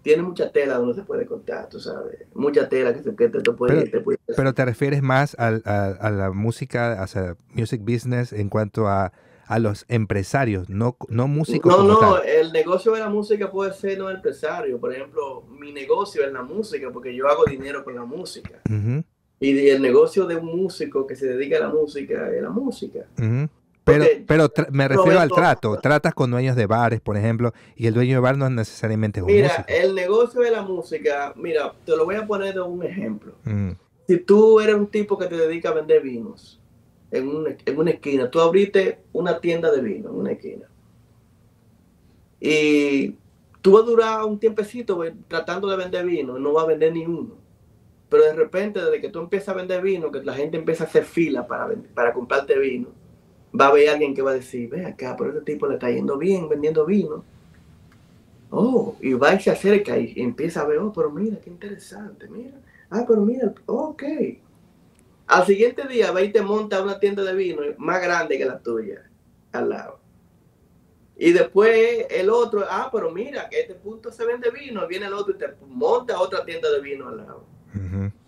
tiene mucha tela donde se puede contar, tú sabes. Mucha tela que, se, que te, puede, pero, te Pero te refieres más a, a, la música, a sea, music business en cuanto a, a los empresarios, no, no músicos. No, no, el negocio de la música puede ser no empresario. Por ejemplo, mi negocio es la música porque yo hago dinero con la música. Y el negocio de un músico que se dedica a la música es la música. Pero, pero me refiero al trato. Tratas con dueños de bares, por ejemplo, y el dueño de bar no es necesariamente un Mira, el negocio de la música, mira, te lo voy a poner de un ejemplo. Mm. Si tú eres un tipo que te dedica a vender vinos en una, en una esquina, tú abriste una tienda de vino en una esquina. Y tú vas a durar un tiempecito tratando de vender vino no vas a vender ni uno. Pero de repente, desde que tú empiezas a vender vino, que la gente empieza a hacer fila para, para comprarte vino, va a haber alguien que va a decir, ve acá, pero este tipo le está yendo bien vendiendo vino. Oh, y va y se acerca y empieza a ver, oh, pero mira, qué interesante, mira. Ah, pero mira, ok. Al siguiente día va y te monta una tienda de vino más grande que la tuya, al lado. Y después el otro, ah, pero mira, que este punto se vende vino, viene el otro y te monta otra tienda de vino al lado.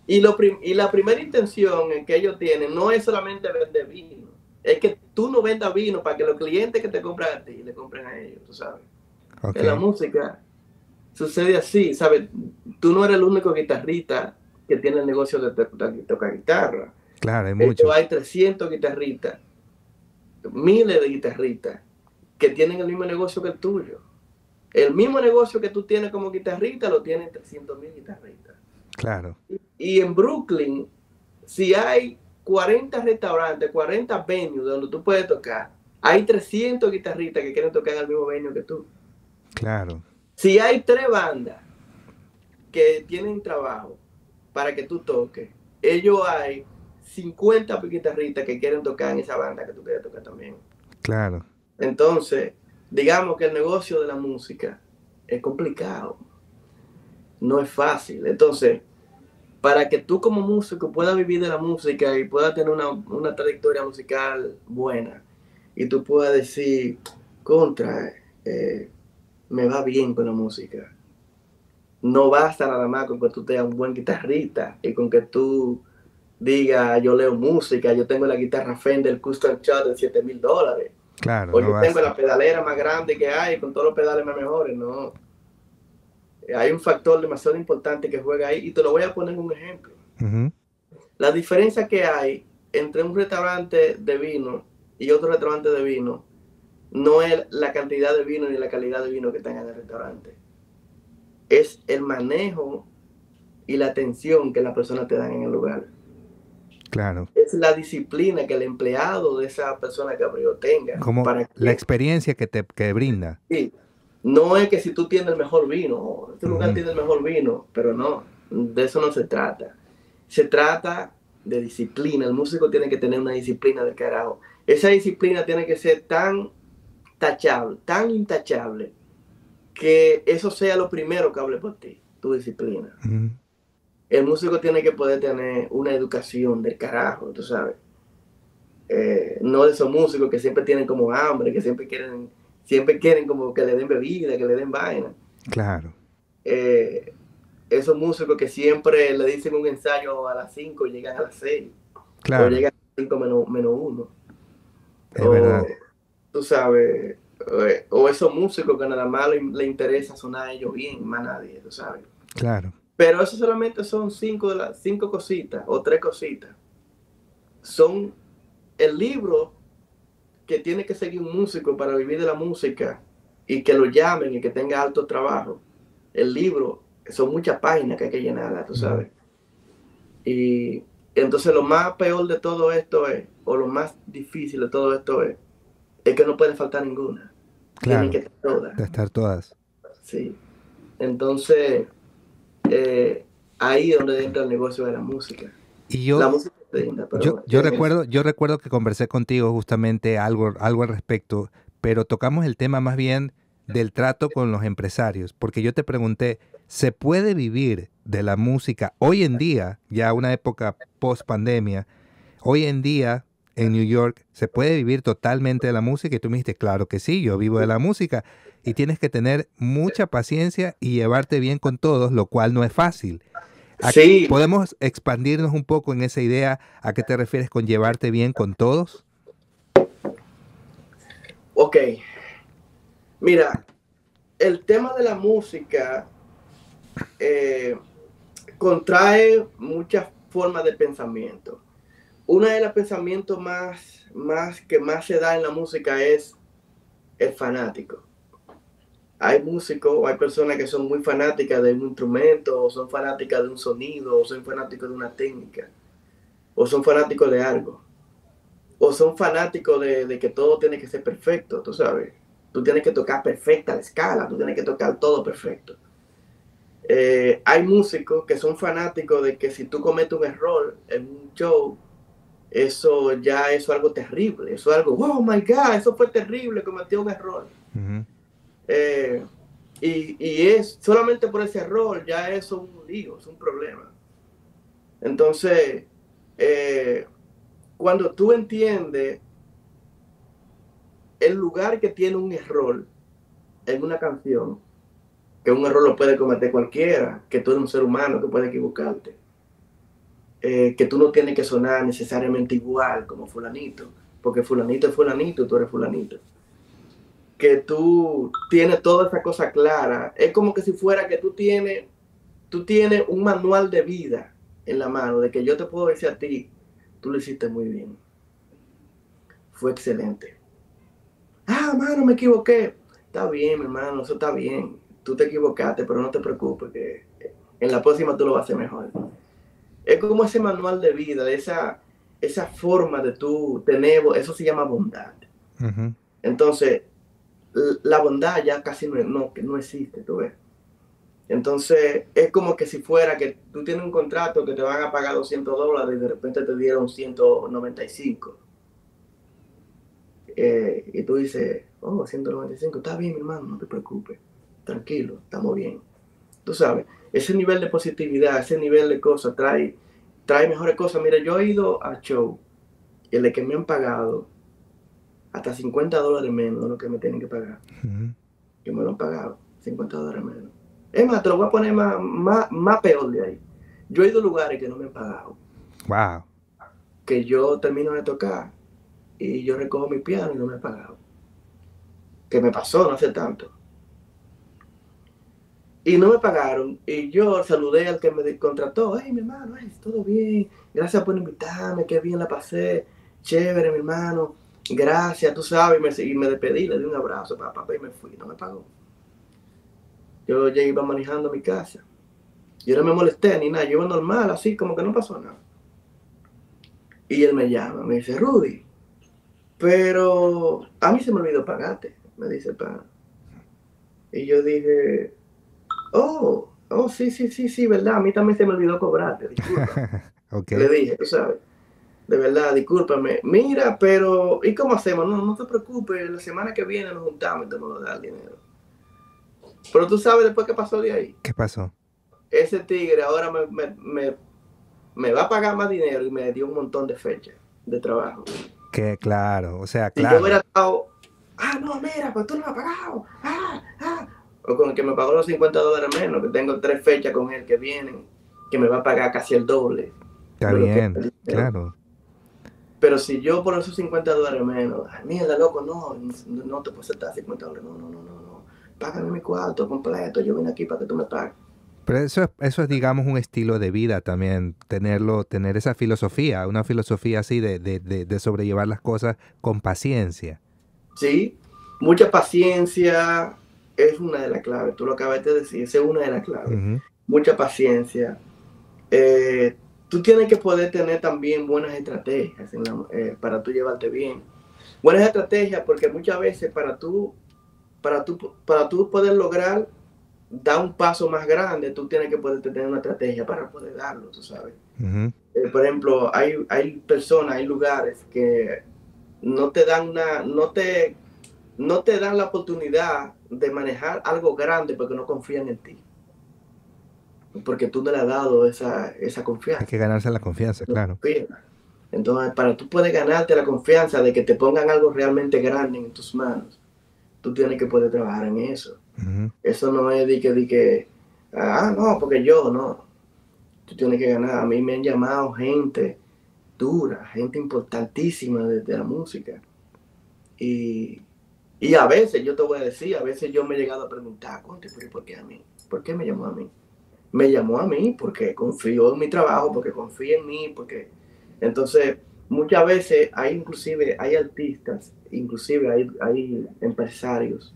y, lo y la primera intención en que ellos tienen no es solamente vender vino, es que tú no vendas vino para que los clientes que te compran a ti le compren a ellos, tú sabes. En la música sucede así, ¿sabes? Tú no eres el único guitarrista que tiene el negocio de, tocar guitarra. Claro, hay muchos. Hay 300 guitarristas, miles de guitarristas que tienen el mismo negocio que el tuyo. El mismo negocio que tú tienes como guitarrista lo tienen 300 mil guitarristas. Claro. Y, y en Brooklyn, si hay 40 restaurantes, 40 venues donde tú puedes tocar, hay 300 guitarristas que quieren tocar en el mismo venue que tú. Claro. Si hay tres bandas que tienen trabajo para que tú toques, ellos hay 50 guitarristas que quieren tocar en esa banda que tú quieres tocar también. Claro. Entonces, digamos que el negocio de la música es complicado. No es fácil. Entonces, para que tú como músico puedas vivir de la música y puedas tener una, trayectoria musical buena y tú puedas decir, contra, eh, me va bien con la música. No basta nada más con que tú seas un buen guitarrista y con que tú digas, yo leo música, yo tengo la guitarra Fender Custom Shot de 7 mil dólares. Claro. O yo tengo la pedalera más grande que hay con todos los pedales más mejores. No hay un factor demasiado importante que juega ahí y te lo voy a poner en un ejemplo. La diferencia que hay entre un restaurante de vino y otro restaurante de vino no es la cantidad de vino ni la calidad de vino que tenga en el restaurante. Es el manejo y la atención que las personas te dan en el lugar. Claro. Es la disciplina que el empleado de esa persona que abrió tenga. Como la experiencia que te que brinda. Sí, no es que si tú tienes el mejor vino, este lugar tiene el mejor vino, pero no, de eso no se trata. Se trata de disciplina. El músico tiene que tener una disciplina de carajo. Esa disciplina tiene que ser tan tachable, tan intachable, que eso sea lo primero que hable por ti, tu disciplina. El músico tiene que poder tener una educación del carajo, tú sabes. Eh, no de esos músicos que siempre tienen como hambre, que siempre quieren siempre quieren como que le den bebida, que le den vaina. Claro. Eh, esos músicos que siempre le dicen un ensayo a las 5 y llegan a las 6. Claro. O llegan a las 5 menos, menos 1. Es verdad. Tú sabes, o, esos músicos que nada más le, interesa sonar a ellos bien, más nadie, tú sabes. Claro. Pero eso solamente son cinco, de las, cinco cositas o tres cositas. Son el libro que tiene que seguir un músico para vivir de la música y que lo llamen y que tenga alto trabajo. El libro, son muchas páginas que hay que llenar, tú sabes. Y entonces lo más peor de todo esto es, o lo más difícil de todo esto es, es que no puede faltar ninguna. Tienen que estar todas. estar todas. Sí. Entonces, eh, ahí es donde entra el negocio de la música. Y yo, la música yo, recuerdo, yo recuerdo que conversé contigo justamente algo, algo al respecto, pero tocamos el tema más bien del trato con los empresarios, porque yo te pregunté, ¿se puede vivir de la música hoy en día, ya una época post pandemia, hoy en día en New York, ¿se puede vivir totalmente de la música? Y tú me dijiste, claro que sí, yo vivo de la música. Y tienes que tener mucha paciencia y llevarte bien con todos, lo cual no es fácil. Sí. ¿Podemos expandirnos un poco en esa idea? ¿A qué te refieres con llevarte bien con todos? Ok. Mira, el tema de la música eh, contrae muchas formas de pensamiento. Una de los pensamientos más, más que más se da en la música es el fanático. Hay músicos hay personas que son muy fanáticas de un instrumento, o son fanáticas de un sonido, o son fanáticos de una técnica, o son fanáticos de algo, o son fanáticos de, que todo tiene que ser perfecto, tú sabes. Tú tienes que tocar perfecta la escala, tú tienes que tocar todo perfecto. Eh, hay músicos que son fanáticos de que si tú cometes un error en un show, eso ya es algo terrible, eso es algo, oh my God, eso fue terrible, cometió un error. Eh, y, es solamente por ese error, ya eso es un lío, es un problema. Entonces, eh, cuando tú entiendes el lugar que tiene un error en una canción, que un error lo puede cometer cualquiera, que tú eres un ser humano que puede equivocarte eh, que tú no tienes que sonar necesariamente igual como fulanito, porque fulanito es fulanito y tú eres fulanito. Que tú tienes toda esa cosa clara. Es como que si fuera que tú tienes, tú tienes un manual de vida en la mano, de que yo te puedo decir a ti, tú lo hiciste muy bien. Fue excelente. Ah, mano, me equivoqué. Está bien, mi hermano, eso está bien. Tú te equivocaste, pero no te preocupes, que en la próxima tú lo vas a hacer mejor. Es como ese manual de vida, esa, esa forma de tú tener, eso se llama bondad. Entonces, la bondad ya casi no, no, no existe, tú ves. Entonces, es como que si fuera que tú tienes un contrato que te van a pagar 200 dólares y de repente te dieron 195. Eh, y tú dices, oh, 195, está bien, hermano, no te preocupes, tranquilo, estamos bien. Tú sabes, ese nivel de positividad, ese nivel de cosas trae, trae mejores cosas. Mira, yo he ido a show y el que me han pagado hasta 50 dólares menos de lo que me tienen que pagar. Yo me lo han pagado, 50 dólares menos. Es más, te lo voy a poner más, más, peor de ahí. Yo he ido a lugares que no me han pagado. Wow. Que yo termino de tocar y yo recojo mi piano y no me han pagado. Que me pasó no hace tanto. Y no me pagaron. Y yo saludé al que me contrató. Hey, mi hermano, todo bien. Gracias por invitarme. Qué bien la pasé. Chévere, mi hermano. Gracias, tú sabes. Y me, despedí, le di un abrazo para papá y me fui. No me pagó. Yo ya iba manejando mi casa. Yo no me molesté ni nada. Yo iba normal, así como que no pasó nada. Y él me llama. Me dice, Rudy. Pero a mí se me olvidó pagarte. Me dice el Y yo dije, oh, oh, sí, sí, sí, sí, verdad, a mí también se me olvidó cobrarte, disculpa. *laughs* Le dije, tú sabes, de verdad, discúlpame. Mira, pero, ¿y cómo hacemos? No, no te preocupes, la semana que viene nos juntamos y te vamos a dar dinero. Pero tú sabes después qué pasó de ahí. ¿Qué pasó? Ese tigre ahora me, me, me, va a pagar más dinero y me dio un montón de fechas de trabajo. Que claro, o sea, claro. Si yo hubiera estado, ah, no, mira, pues tú no me has pagado, ah, ah, o con el que me pagó los 50 dólares menos, que tengo tres fechas con él que vienen, que me va a pagar casi el doble. Está bien, claro. Pero si yo por esos 50 dólares menos, mierda, loco, no, no te puedo aceptar 50 dólares, no, no, no, no, no, págame mi cuarto completo, yo vine aquí para que tú me pagues. Pero eso es, eso es, digamos, un estilo de vida también, tenerlo, tener esa filosofía, una filosofía así de, de, de sobrellevar las cosas con paciencia. Sí, mucha paciencia, es una de las claves, tú lo acabas de decir, esa es una de las claves. Mucha paciencia. Eh, tú tienes que poder tener también buenas estrategias eh, para tú llevarte bien. Buenas estrategias porque muchas veces para tú, para tú, para tú poder lograr dar un paso más grande, tú tienes que poder tener una estrategia para poder darlo, tú sabes. Eh, por ejemplo, hay, hay personas, hay lugares que no te dan una, no te, no te dan la oportunidad de manejar algo grande porque no confían en ti. Porque tú no le has dado esa, esa confianza. Hay que ganarse la confianza, claro. Entonces, para tú poder ganarte la confianza de que te pongan algo realmente grande en tus manos, tú tienes que poder trabajar en eso. Eso no es de que, de que, ah, no, porque yo, no. Tú tienes que ganar. A mí me han llamado gente dura, gente importantísima de, de la música. Y, y a veces, yo te voy a decir, a veces yo me he llegado a preguntar, ¿por qué a mí? ¿Por qué me llamó a mí? Me llamó a mí porque confío en mi trabajo, porque confía en mí, porque... Entonces, muchas veces hay inclusive, hay artistas, inclusive hay, hay empresarios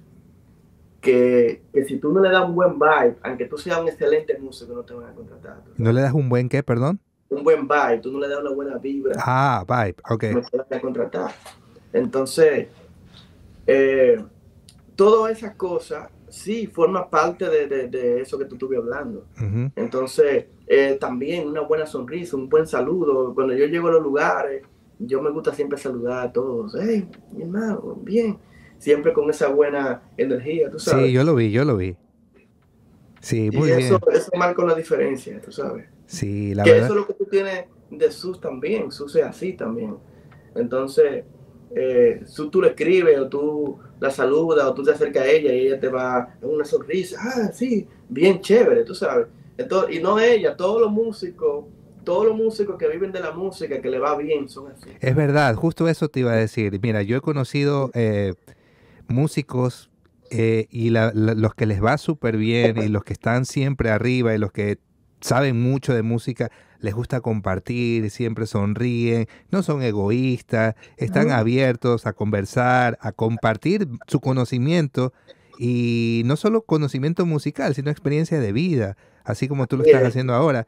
que, que, si tú no le das un buen vibe, aunque tú seas un excelente músico, no te van a contratar. ¿No le das un buen qué, perdón? Un buen vibe, tú no le das una buena vibra. Ah, vibe, ok. No te van a contratar. Entonces, eh, todas esas cosas sí forma parte de, de, de, eso que tú estuve hablando. Entonces, eh, también una buena sonrisa, un buen saludo. Cuando yo llego a los lugares, yo me gusta siempre saludar a todos. Hey, mi hermano, bien siempre con esa buena energía, tú sabes. Sí, yo lo vi, yo lo vi. Sí, muy y bien. Eso, eso marca la diferencia, tú sabes. Sí, la que verdad. eso es lo que tú tienes de Sus también, Sus es así también. Entonces, eh, Sus tú le escribes o tú la saludas o tú te acercas a ella y ella te va con una sonrisa, ah, sí, bien chévere, tú sabes. Entonces, y no ella, todos los músicos, todos los músicos que viven de la música, que le va bien, son así. Es verdad, justo eso te iba a decir. Mira, yo he conocido eh, músicos eh, y los que les va súper bien y los que están siempre arriba y los que saben mucho de música, les gusta compartir, siempre sonríen, no son egoístas, están abiertos a conversar, a compartir su conocimiento y no solo conocimiento musical, sino experiencia de vida, así como tú lo estás haciendo ahora.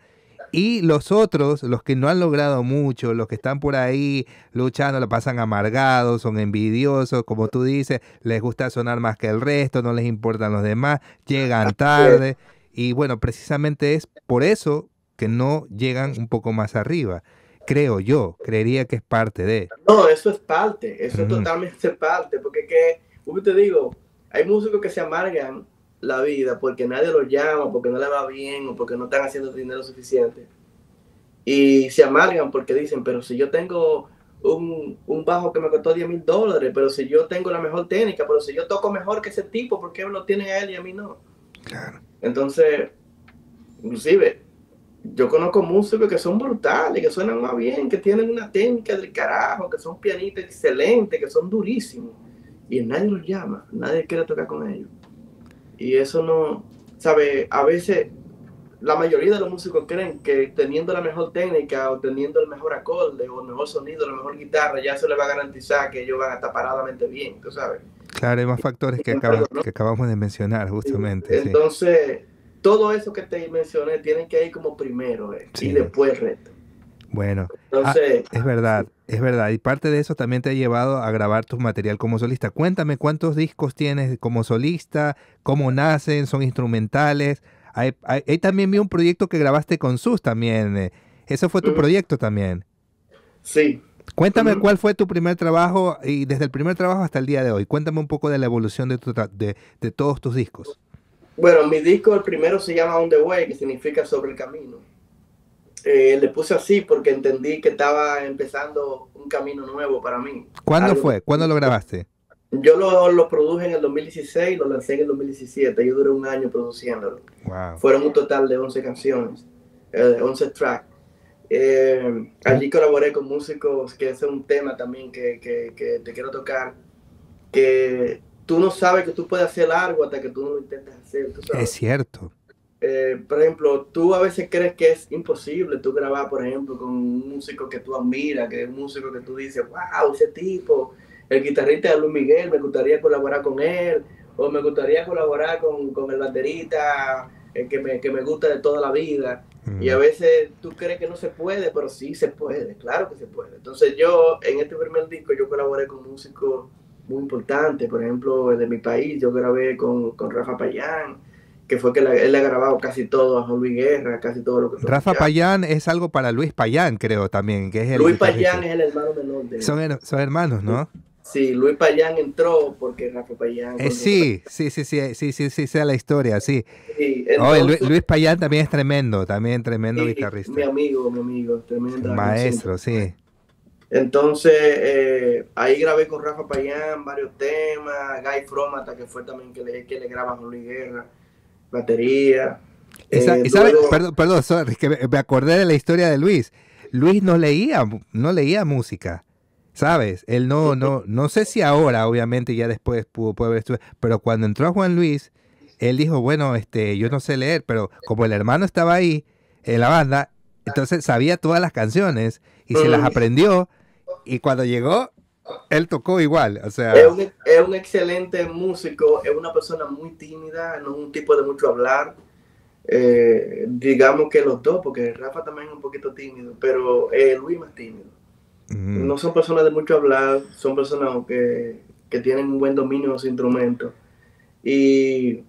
Y los otros, los que no han logrado mucho, los que están por ahí luchando, la pasan amargados, son envidiosos, como tú dices, les gusta sonar más que el resto, no les importan los demás, llegan tarde. Y bueno, precisamente es por eso que no llegan un poco más arriba. Creo yo, creería que es parte de. No, eso es parte, eso uh -huh. totalmente es parte, porque que, como te digo, hay músicos que se amargan la vida porque nadie los llama, porque no le va bien o porque no están haciendo dinero suficiente. Y se amargan porque dicen, pero si yo tengo un, un bajo que me costó 10 mil dólares, pero si yo tengo la mejor técnica, pero si yo toco mejor que ese tipo, ¿por qué lo tiene a él y a mí no? Claro. Entonces, inclusive, yo conozco músicos que son brutales, que suenan más bien, que tienen una técnica del carajo, que son pianistas excelentes, que son durísimos. Y nadie los llama, nadie quiere tocar con ellos. Y eso no, ¿sabe? A veces la mayoría de los músicos creen que teniendo la mejor técnica o teniendo el mejor acorde o el mejor sonido, la mejor guitarra, ya eso le va a garantizar que ellos van a estar paradamente bien, tú sabes. Claro, hay más factores que, que acabamos de mencionar, justamente. Entonces, sí. Todo eso que te mencioné tienen que ir como primero eh, sí. y después el resto. Bueno, Entonces, ah, es verdad, es verdad. Y parte de eso también te ha llevado a grabar tu material como solista. Cuéntame cuántos discos tienes como solista, cómo nacen, son instrumentales. Hay también vi un proyecto que grabaste con Sus también. Eh. Eso fue tu mm. proyecto también. Sí. Cuéntame cuál fue tu primer trabajo y desde el primer trabajo hasta el día de hoy. Cuéntame un poco de la evolución de, tu, de, de todos tus discos. Bueno, mi disco, el primero se llama On the Way, que significa sobre el camino. Eh, le puse así porque entendí que estaba empezando un camino nuevo para mí. ¿Cuándo Algo, fue? ¿Cuándo lo grabaste? Yo lo, lo, produje en el 2016, lo lancé en el 2017. Yo duré un año produciéndolo. Wow. Fueron un total de 11 canciones, eh, 11 tracks. Eh, allí colaboré con músicos, que ese es un tema también que, que, que, te quiero tocar, que tú no sabes que tú puedes hacer algo hasta que tú no lo intentas hacer. ¿tú sabes? Es cierto. Eh, por ejemplo, tú a veces crees que es imposible tú grabar, por ejemplo, con un músico que tú admiras, que es un músico que tú dices, wow, ese tipo, el guitarrista de Luis Miguel, me gustaría colaborar con él, o me gustaría colaborar con, con el baterista el que, me, que me gusta de toda la vida. Mm. Y a veces tú crees que no se puede, pero sí se puede, claro que se puede. Entonces yo, en este primer disco, yo colaboré con músicos muy importantes, por ejemplo, de mi país, yo grabé con, con Rafa Payán, que fue que la, él ha grabado casi todo a Luis Guerra, casi todo lo que Rafa Payán es algo para Luis Payán, creo también, que es el Luis Payán es el hermano menor de él. Son, son hermanos, ¿no? Sí, Luis Payán entró porque Rafa Payán. Eh, sí, sí, sí, sí, sí, sí, sí, sea la historia, sí. sí entonces, oh, Luis, Luis, Payán también es tremendo, también tremendo sí, guitarrista. Mi amigo, mi amigo, tremendo. Maestro, sí. Entonces, eh, ahí grabé con Rafa Payán varios temas, Guy Fromata, que fue también que le, que le graba a Luis Guerra batería. Esa, eh, luego... Perdón, perdón sorry, que me acordé de la historia de Luis. Luis no leía, no leía música, ¿sabes? Él no, no, no sé si ahora, obviamente, ya después pudo, pudo haber estudiado, pero cuando entró Juan Luis, él dijo, bueno, este, yo no sé leer, pero como el hermano estaba ahí en la banda, entonces sabía todas las canciones y se las aprendió y cuando llegó, él tocó igual, o sea... Es un, es un, excelente músico, es una persona muy tímida, no es un tipo de mucho hablar. Eh, digamos que los dos, porque Rafa también es un poquito tímido, pero eh, Luis más tímido. No son personas de mucho hablar, son personas que, que tienen un buen dominio de los instrumentos. Y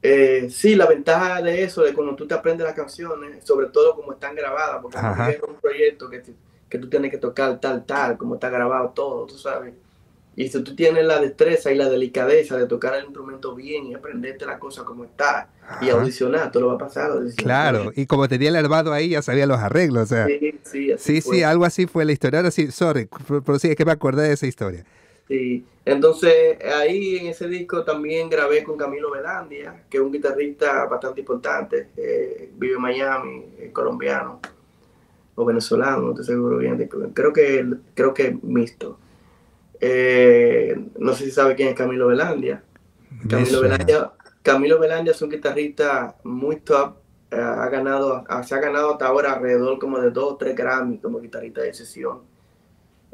eh, sí, la ventaja de eso, de cuando tú te aprendes las canciones, sobre todo como están grabadas, porque es un proyecto que, que tú tienes que tocar tal, tal, como está grabado todo, tú sabes. Y si tú tienes la destreza y la delicadeza de tocar el instrumento bien y aprenderte la cosa como está y audicionar, todo lo va a pasar. Claro, y como tenía el hermano ahí, ya sabía los arreglos. O sea. Sí, sí, sí, sí, algo así fue la historia. Ahora sí, sorry, pero sí, es que me acordé de esa historia. Sí, entonces ahí en ese disco también grabé con Camilo Velandia, que es un guitarrista bastante importante, eh, vive en Miami, colombiano o venezolano, no estoy seguro bien, creo que creo que mixto. Eh, no sé si sabe quién es Camilo Velandia. Camilo Velandia, Camilo Velandia es un guitarrista muy top. Eh, ha ganado, se ha ganado hasta ahora alrededor como de dos o tres Grammy como guitarrista de sesión.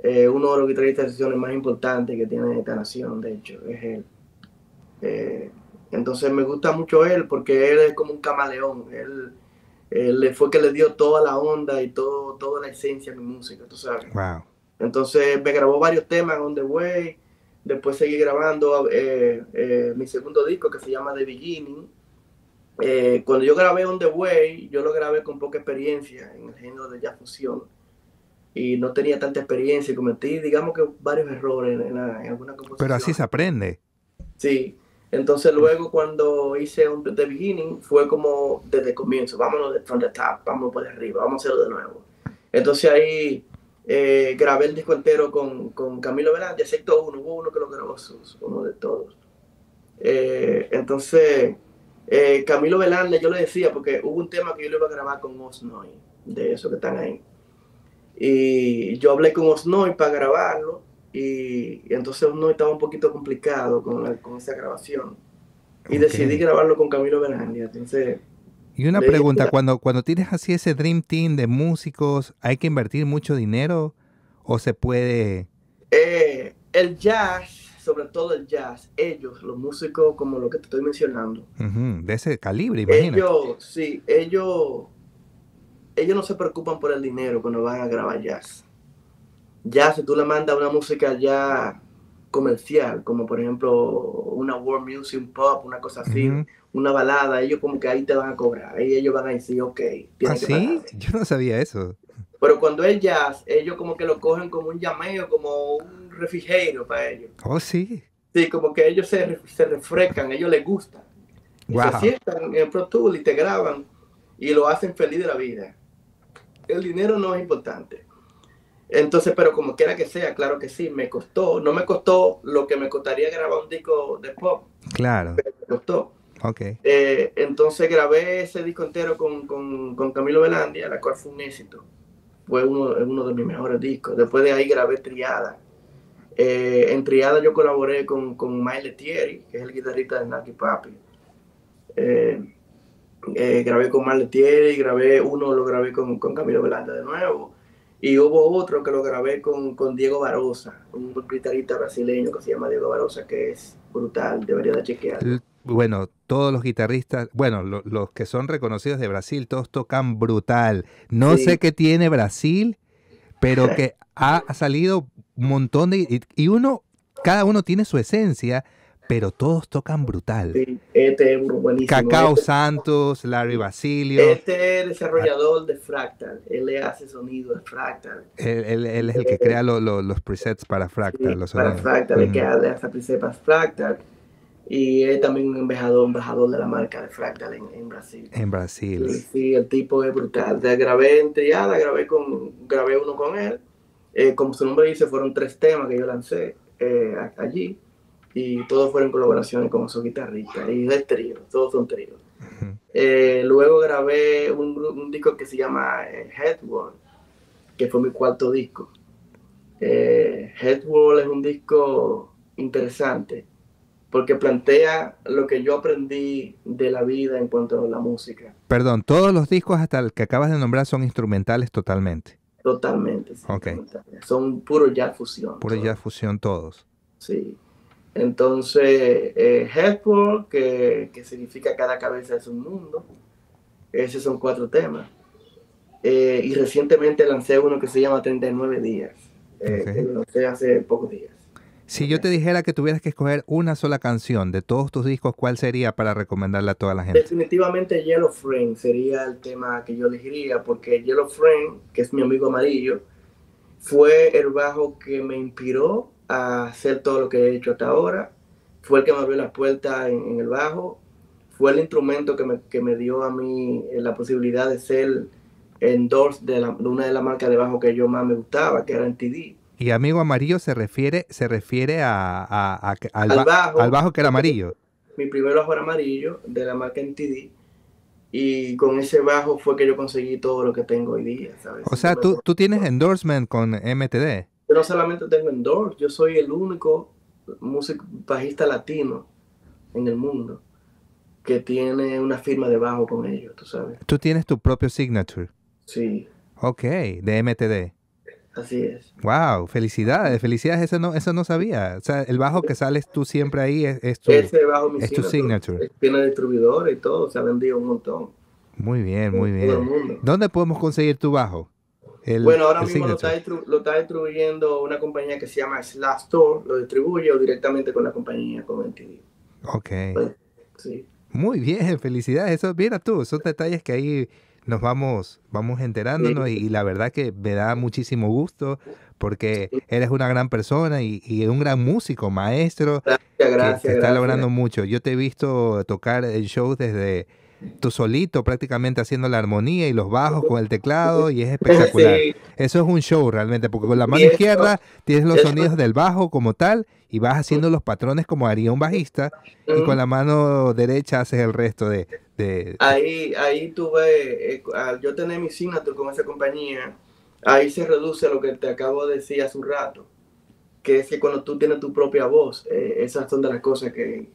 Eh, uno de los guitarristas de sesiones más importantes que tiene esta nación, de hecho, es él. entonces me gusta mucho él porque él es como un camaleón. Él, él fue que le dio toda la onda y todo, toda la esencia a mi música, tú sabes. Wow. Entonces me grabó varios temas on the way. Después seguí grabando eh, eh, mi segundo disco que se llama The Beginning. Eh, cuando yo grabé On the Way, yo lo grabé con poca experiencia en el género de jazz fusión. Y no tenía tanta experiencia y cometí, digamos que varios errores en, alguna composición. Pero así se aprende. Sí. Entonces luego cuando hice un, The Beginning fue como desde el comienzo, vámonos de from the top, vamos por arriba, vamos a hacerlo de nuevo. Entonces ahí eh, grabé el disco entero con, con Camilo Velázquez, excepto uno, hubo uno que lo grabó uno de todos. Eh, entonces, eh, Camilo Velandia, yo le decía, porque hubo un tema que yo le iba a grabar con Osnoy, de esos que están ahí. Y yo hablé con Osnoy para grabarlo, y, entonces Osnoy estaba un poquito complicado con, con esa grabación. Y decidí grabarlo con Camilo Velandia. Entonces, y una pregunta, cuando, cuando tienes así ese Dream Team de músicos, ¿hay que invertir mucho dinero o se puede...? Eh, el jazz, sobre todo el jazz, ellos, los músicos como lo que te estoy mencionando. de ese calibre, imagínate. Ellos, sí, ellos, ellos no se preocupan por el dinero cuando van a grabar jazz. Ya si tú le mandas una música ya comercial, como por ejemplo una world music pop, una cosa así, una balada, ellos como que ahí te van a cobrar, ahí ellos van a decir, ok. ¿Ah, sí? Yo no sabía eso. Pero cuando es jazz, ellos como que lo cogen como un llameo, como un refrigerio para ellos. Oh, sí. Sí, como que ellos se, se refrescan, ellos les gusta. Se sientan en el Pro Tool y te graban y lo hacen feliz de la vida. El dinero no es importante. Entonces, pero como quiera que sea, claro que sí, me costó. No me costó lo que me costaría grabar un disco de pop. Claro. me costó. Eh, entonces grabé ese disco entero con, con, Camilo Velandia, la cual fue un éxito. Fue uno, uno de mis mejores discos. Después de ahí grabé Triada. Eh, en Triada yo colaboré con, con Mike Letieri, que es el guitarrista de Naki Papi. Eh, grabé con Mike Letieri, grabé uno, lo grabé con, con Camilo Velandia de nuevo. Y hubo otro que lo grabé con, con Diego Barosa, un guitarrista brasileño que se llama Diego Barosa, que es brutal, debería de chequear bueno, todos los guitarristas, bueno, los que son reconocidos de Brasil, todos tocan brutal. No sé qué tiene Brasil, pero *laughs* que ha salido un montón de... Y, uno, cada uno tiene su esencia, pero todos tocan brutal. Sí, este es buenísimo. Cacao este Santos, Larry Basilio. Este es desarrollador de Fractal. Él le hace sonido de Fractal. Él, es el que crea los presets para Fractal. los para Fractal, el que hace presets para Fractal y es también un embajador, embajador de la marca de Fractal en, Brasil. En Brasil. Sí, el tipo es brutal. grabé en Triada, grabé, con, grabé uno con él. Eh, como su nombre dice, fueron tres temas que yo lancé eh, allí y todos fueron colaboraciones con su guitarrista y es trío, todos son tríos. Eh, luego grabé un, un, disco que se llama Headworld, que fue mi cuarto disco. Headworld es un disco interesante porque plantea lo que yo aprendí de la vida en cuanto a la música. Perdón, todos los discos hasta el que acabas de nombrar son instrumentales totalmente. Totalmente. sí. Son puro jazz fusión. Puro todo. jazz fusión todos. Sí. Entonces, eh, Headboard, que, que significa cada cabeza es un mundo. Esos son cuatro temas. Eh, y recientemente lancé uno que se llama 39 días. eh, que lo lancé hace pocos días. Si yo te dijera que tuvieras que escoger una sola canción de todos tus discos, ¿cuál sería para recomendarla a toda la gente? Definitivamente Yellow Frame sería el tema que yo elegiría, porque Yellow Frame, que es mi amigo amarillo, fue el bajo que me inspiró a hacer todo lo que he hecho hasta ahora. Fue el que me abrió las puertas en, en el bajo. Fue el instrumento que me, que me dio a mí eh, la posibilidad de ser endorse de, la- de una de las marcas de bajo que yo más me gustaba, que era NTD. Y amigo amarillo se refiere, se refiere a, a- a- al, Al ba- bajo. al bajo que era amarillo. Mi primer bajo era amarillo, de la marca NTD. Y con ese bajo fue que yo conseguí todo lo que tengo hoy día, ¿sabes? O sea, tú, tú tienes endorsement con MTD. Yo no solamente tengo endorse, yo soy el único músico bajista latino en el mundo que tiene una firma de bajo con ellos, tú sabes. Tú tienes tu propio signature. Sí, Ok, de MTD. así es. Wow, felicidades, felicidades, eso no, eso no sabía. O sea, el bajo que sales tú siempre ahí es, es tu... Ese bajo mi es tu signature. Tiene distribuidores y todo, se ha vendido un montón. Muy bien, muy Todo el bien. mundo. ¿Dónde podemos conseguir tu bajo? El, Bueno, ahora el mismo lo está, lo está distribuyendo una compañía que se llama Slash Store, lo distribuye o directamente con la compañía, con. Ok. Sí. Muy bien, *laughs* felicidades. Eso, mira tú, son detalles que ahí nos vamos, vamos enterándonos y, y la verdad que me da muchísimo gusto porque eres una gran persona y, y un gran músico, maestro, Gracias, que, gracias. que está gracias. logrando mucho. Yo te he visto tocar en shows desde tú solito, prácticamente haciendo la armonía y los bajos con el teclado y es espectacular. Sí, Eso es un show realmente, porque con la mano izquierda tienes los eso- sonidos del bajo como tal y vas haciendo los patrones como haría un bajista y con la mano derecha haces el resto de... de- Ahí, ahí tuve, eh, al yo tener mi signature con esa compañía, ahí se reduce lo que te acabo de decir hace un rato, que es que cuando tú tienes tu propia voz, eh, esas son de las cosas que,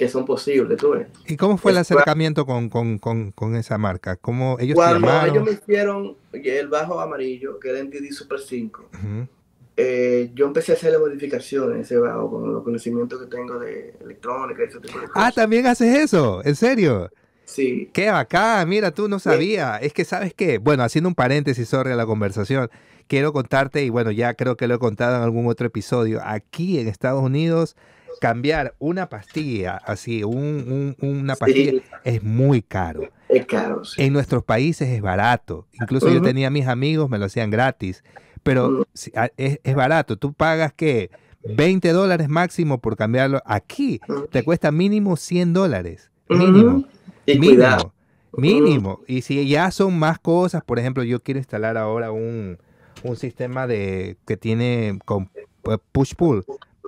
que son posibles, tú ves. ¿Y cómo fue el es- acercamiento con, con, con, con esa marca? ¿Cómo ellos Cuando ellos me hicieron el bajo amarillo, que era NTD Super 5, Ujú. eh, yo empecé a hacerle modificaciones a ese bajo con los conocimientos que tengo de electrónica y ese tipo de cosas. Ah, también haces eso, ¿en serio? Sí, Qué bacán, mira, tú no sabía. Es que, ¿sabes qué? Bueno, haciendo un paréntesis sobre la conversación, quiero contarte, y bueno, ya creo que lo he contado en algún otro episodio, aquí en Estados Unidos, cambiar una pastilla, así, un- un- una pastilla, sí, es muy caro. es caro. sí. En nuestros países es barato. Incluso yo tenía mis amigos, me lo hacían gratis. Pero Ujú. si- a- es, es barato. Tú pagas que 20 dólares máximo por cambiarlo. Aquí te cuesta mínimo 100 dólares. Mínimo. Y mínimo. cuidado. Mínimo. Y si ya son más cosas, por ejemplo, yo quiero instalar ahora un, un sistema de que tiene con push-pull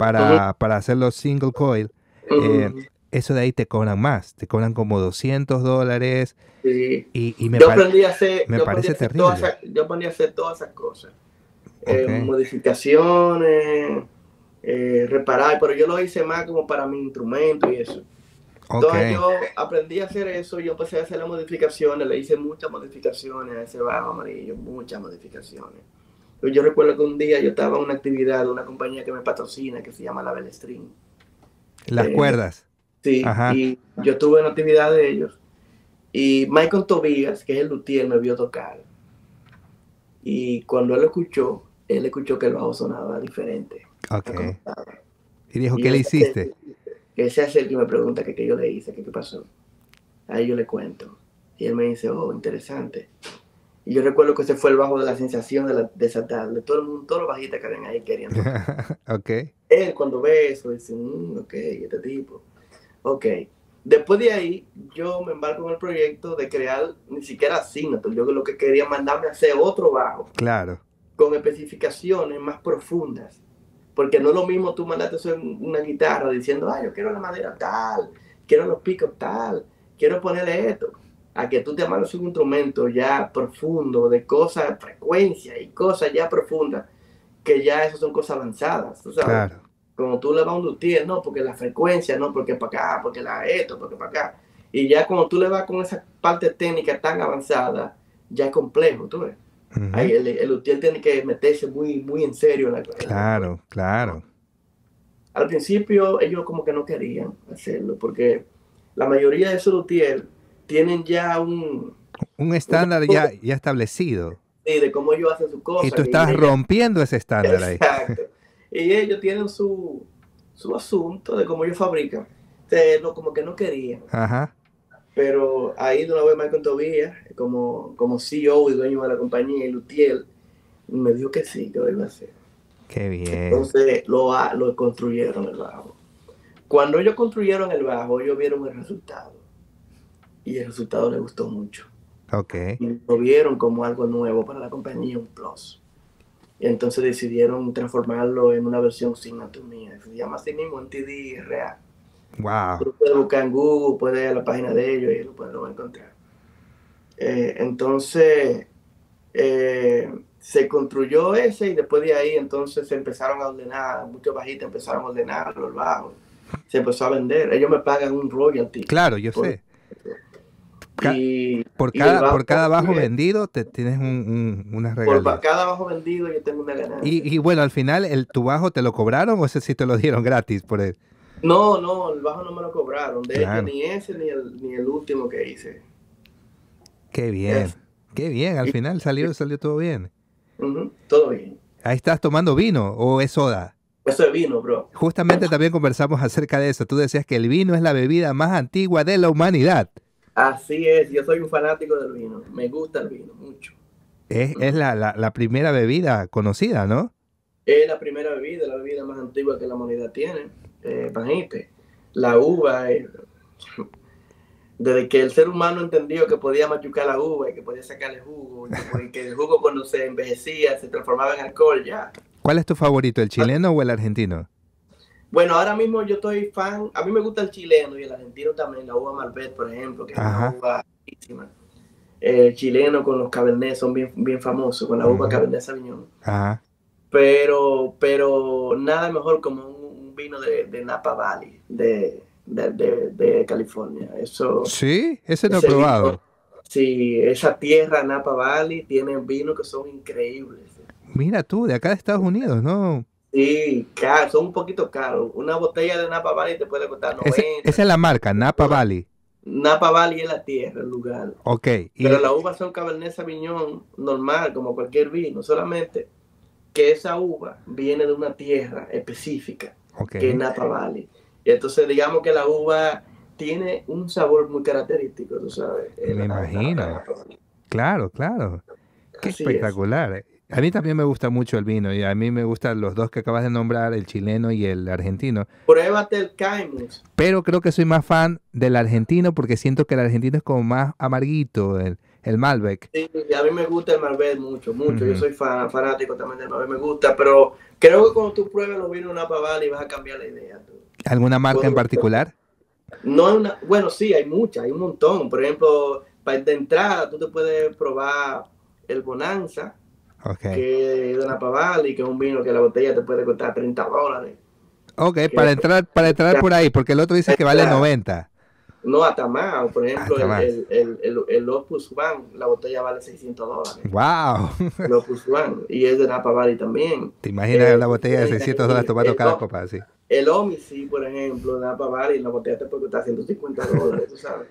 para, para hacer los single coil. eh. Eso de ahí te cobran más. Te cobran como 200 dólares. Sí. Y, y me yo aprendí a hacer, me yo parece aprendí a hacer todas terrible. esas- yo aprendí a hacer todas esas cosas. Eh, modificaciones, eh, reparar, pero yo lo hice más como para mi instrumento y eso. Entonces yo aprendí a hacer eso, yo empecé a hacer las modificaciones, le hice muchas modificaciones a ese bajo amarillo, muchas modificaciones. Yo recuerdo que un día yo estaba en una actividad de una compañía que me patrocina que se llama La String. Las eh, cuerdas. Sí, Ajá. y yo tuve una actividad de ellos. Y Michael Tobias, que es el luthier, me vio tocar. Y cuando él escuchó, él escuchó que el bajo sonaba diferente. Ok. Y dijo, Y ¿qué le hiciste? Que se el que me pregunta que qué yo le hice, que qué pasó. Ahí yo le cuento. Y él me dice, oh, interesante. Y yo recuerdo que ese fue el bajo de la sensación de, la, de esa tarde. Todo el mundo, todos los bajistas que ven ahí querían *laughs* tocar. ok. él cuando ve eso dice, "Mm, ok, este tipo. Ok. Después de ahí, yo me embarco en el proyecto de crear ni siquiera Signature. Yo lo que quería mandarme a hacer otro bajo Claro. con especificaciones más profundas. Porque no es lo mismo tú mandarte hacer una guitarra diciendo, ah, yo quiero la madera tal, quiero los picos tal, quiero ponerle esto. A que tú te mandas un instrumento ya profundo, de cosas, frecuencia y cosas ya profundas, que ya eso son cosas avanzadas, tú sabes Claro. como tú le vas a un luthier, no, porque la frecuencia, no, porque para acá, porque la esto, porque para acá. Y ya cuando tú le vas con esa parte técnica tan avanzada, ya es complejo, tú ves. Ahí el, el tiene que meterse muy, muy en serio en la Claro, claro. Al principio ellos como que no querían hacerlo porque la mayoría de esos luthiers tienen ya un... Un estándar ya, ya establecido. Sí, de cómo ellos hacen sus cosas. Y tú estás rompiendo ese estándar ahí. Exacto. Y ellos tienen su, su asunto de cómo ellos fabrican. Entonces, como que no querían. Ajá. Pero ahí de una vez Michael Tobías, como, como CEO y dueño de la compañía, y Lutiel, me dijo que sí, que lo iba a hacer. Qué bien. Entonces lo, lo construyeron el bajo. Cuando ellos construyeron el bajo, ellos vieron el resultado. Y el resultado les gustó mucho. Ok. Y lo vieron como algo nuevo para la compañía, un plus. Y entonces decidieron transformarlo en una versión sin anatomía. Se llama así mismo NTD Real. Wow. Tú puedes buscar en Google, puedes ir a la página de ellos y lo puedes encontrar. Eh, entonces, eh, se construyó ese y después de ahí entonces se empezaron a ordenar, muchos bajitos empezaron a ordenar los bajos. Se empezó a vender. Ellos me pagan un royalty. Claro, yo sé. Por, cada, por cada bajo vendido te tienes un, un, unas regalías. Por cada bajo vendido yo tengo una ganancia. Y, y bueno, al final, el, ¿tu bajo te lo cobraron o ese sí te lo dieron gratis por él? No, no, el bajo no me lo cobraron. De hecho, ni ese ni el, ni el último que hice. Qué bien, qué bien. Al final salió, salió todo bien. todo bien. Ahí estás tomando vino o es soda. Eso es vino, bro. Justamente también conversamos acerca de eso. Tú decías que el vino es la bebida más antigua de la humanidad. Así es, yo soy un fanático del vino. Me gusta el vino mucho. Es, es la, la, la, primera bebida conocida, ¿no? Es la primera bebida, la bebida más antigua que la humanidad tiene eh, la uva, eh, desde que el ser humano entendió que podía machucar la uva y que podía sacarle jugo, y que el jugo cuando se envejecía se transformaba en alcohol ya. ¿Cuál es tu favorito, el chileno o el argentino? Bueno, ahora mismo yo estoy fan, a mí me gusta el chileno y el argentino también, la uva Malbec, por ejemplo, que es una uva riquísima. El chileno con los Cabernet son bien, bien famosos, con la uva Cabernet Sauvignon. Pero, pero nada mejor como un vino de, Napa Valley, de, de, California. Eso, sí, ese no he probado. sí, esa tierra Napa Valley tiene vinos que son increíbles. Mira tú, de acá de Estados Unidos, ¿no? Sí, son un poquito caros. Una botella de Napa Valley te puede costar 90. esa es la marca, Napa Valley. Napa Valley es la tierra, el lugar. Ok. Pero la uva son Cabernet Sauvignon normal, como cualquier vino, solamente que esa uva viene de una tierra específica que es Napa Valley. Y entonces digamos que la uva tiene un sabor muy característico, tú sabes. Me imagino. claro, claro. Qué espectacular. A mí también me gusta mucho el vino y a mí me gustan los dos que acabas de nombrar, el chileno y el argentino. Pruébate el Caimus. Pero creo que soy más fan del argentino porque siento que el argentino es como más amarguito, el, el Malbec. Sí, a mí me gusta el Malbec mucho, mucho. Yo soy fanático también del Malbec, me gusta, pero creo que cuando tú pruebes los vinos Napa Valley vas a cambiar la idea. ¿Alguna marca en particular? No una, bueno, sí, hay muchas, hay un montón. Por ejemplo, para de entrada tú te puedes probar el Bonanza, que es de Napa Valley, que es un vino que la botella te puede costar 30 dólares. Ok, para entrar, para entrar por ahí, porque el otro dice que vale 90. No, hasta más. Por ejemplo, el, el, el, el, Opus One, la botella vale 600 dólares. ¡Wow! El Opus One. Y es de Napa Valley también. ¿Te imaginas eh, la botella de 600 dólares tomando cada copa así? El Omici, por ejemplo, de Napa Valley, la botella te puede costar 150 dólares, tú sabes.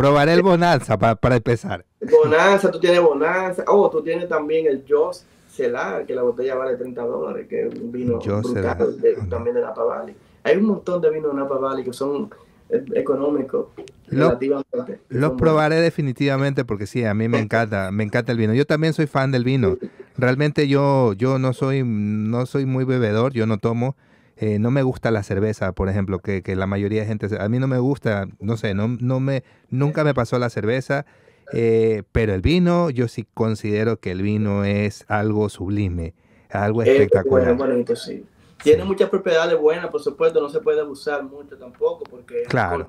Probaré el Bonanza para, para empezar. Bonanza, tú tienes Bonanza. Oh, tú tienes también el Joss Celar, que la botella vale 30 dólares, que es un vino brutal de, también de Napa Valley. Hay un montón de vinos de Napa Valley que son económico. Los probaré definitivamente porque sí, a mí me encanta, me encanta el vino. Yo también soy fan del vino. Realmente yo, yo no soy, no soy muy bebedor, yo no tomo. Eh, no me gusta la cerveza, por ejemplo, que, que, la mayoría de gente, a mí no me gusta, no sé, no, no me, nunca me pasó la cerveza, eh, pero el vino, yo sí considero que el vino es algo sublime, algo espectacular. Tiene muchas propiedades buenas, por supuesto, no se puede abusar mucho tampoco porque claro.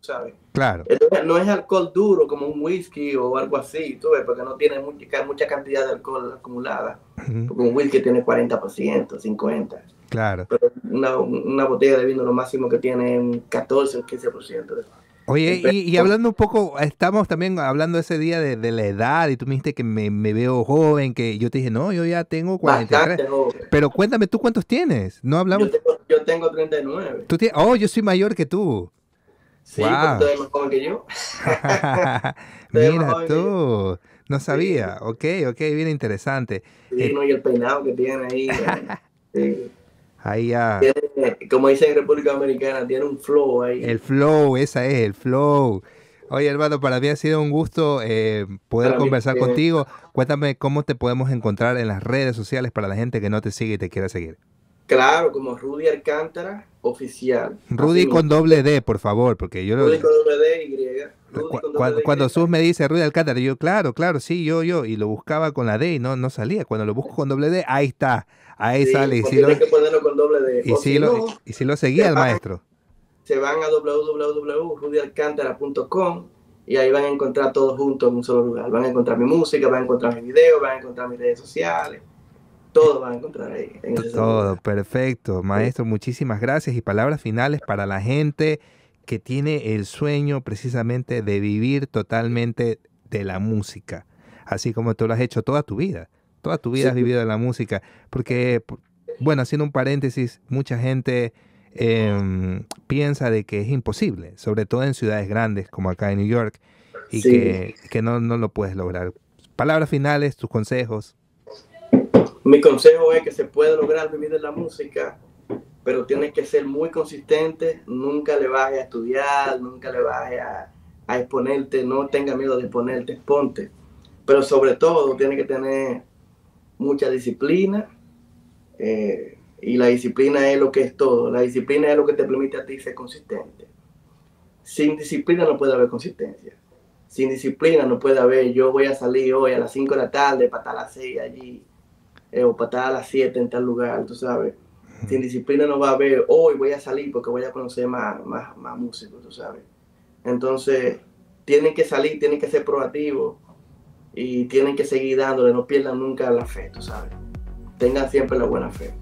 ¿sabes? Claro. No es alcohol duro como un whisky o algo así, tú ves, porque no tiene mucha, mucha cantidad de alcohol acumulada. Porque un whisky tiene 40%, 50%. Claro. Pero una, una, botella de vino lo máximo que tiene es un 14 o 15%. Oye, y, hablando un poco, estamos también hablando ese día de, la edad y tú me dijiste que me, veo joven, que yo te dije, no, yo ya tengo 43. Pero cuéntame, ¿tú cuántos tienes? No hablamos. Yo tengo, 39. ¿Tú tienes? Oh, yo soy mayor que tú. Sí, wow. tú eres más joven que yo. *laughs* Mira tú. No sabía. Ok, ok, bien interesante. Sí, eh, y el peinado que tiene ahí. *laughs* sí. Ahí como dicen en República Dominicana, tiene un flow ahí. El flow, esa es, el flow. Oye, hermano, para mí ha sido un gusto eh, poder conversar contigo. Cuéntame cómo te podemos encontrar en las redes sociales para la gente que no te sigue y te quiera seguir. Claro, como Rudy Alcántara oficial. Rudy con doble D, por favor, porque yo Rudy con doble D y. cuando, cuando Sus me dice Rudy Alcántara, yo, claro, claro, sí, yo, yo, y lo buscaba con la D y no, no salía. Cuando lo busco con doble D, ahí está. Ahí sale. Y si lo, que ponerlo con doble D. Y, si, lo, y si lo seguía el maestro. Se van a www.rudyalcántara.com y ahí van a encontrar todo junto en un solo lugar. Van a encontrar mi música, van a encontrar mi video, van a encontrar mis redes sociales. Todo van a encontrar ahí. todo, perfecto. Maestro, muchísimas gracias y palabras finales para la gente que tiene el sueño precisamente de vivir totalmente de la música, así como tú lo has hecho toda tu vida. Toda tu vida has vivido de la música. Porque, bueno, haciendo un paréntesis, mucha gente em, piensa de que es imposible, sobre todo en ciudades grandes como acá en New York, y que, que no, no, lo puedes lograr. Palabras finales, tus consejos. Mi consejo es que se puede lograr vivir de la música, pero tienes que ser muy consistente, nunca le bajes a estudiar, nunca le bajes a, a exponerte, no tenga miedo de exponerte, exponte. Pero sobre todo tienes que tener mucha disciplina. Eh, y la disciplina es lo que es todo. La disciplina es lo que te permite a ti ser consistente. Sin disciplina no puede haber consistencia. Sin disciplina no puede haber, yo voy a salir hoy a las 5 de la tarde para estar a las 6 allí, eh, o para estar a las 7 en tal lugar, tú sabes. Sin disciplina no va a haber, hoy voy a salir porque voy a conocer más, más, más músicos, tú sabes. Entonces, tienen que salir, tienen que ser proactivos y tienen que seguir dándole, no pierdan nunca la fe, tú sabes. Tengan siempre la buena fe.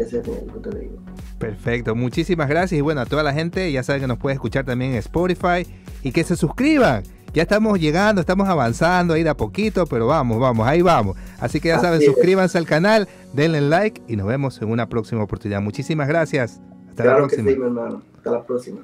Ese es lo que te digo. Perfecto, muchísimas gracias y bueno, a toda la gente ya saben que nos puede escuchar también en Spotify y que se suscriban. Ya estamos llegando, estamos avanzando ahí de a poquito, pero vamos, vamos, ahí vamos. Así que ya saben, suscríbanse al canal, denle like y nos vemos en una próxima oportunidad. Muchísimas gracias. Hasta la próxima. Que sí, hermano. Hasta la próxima.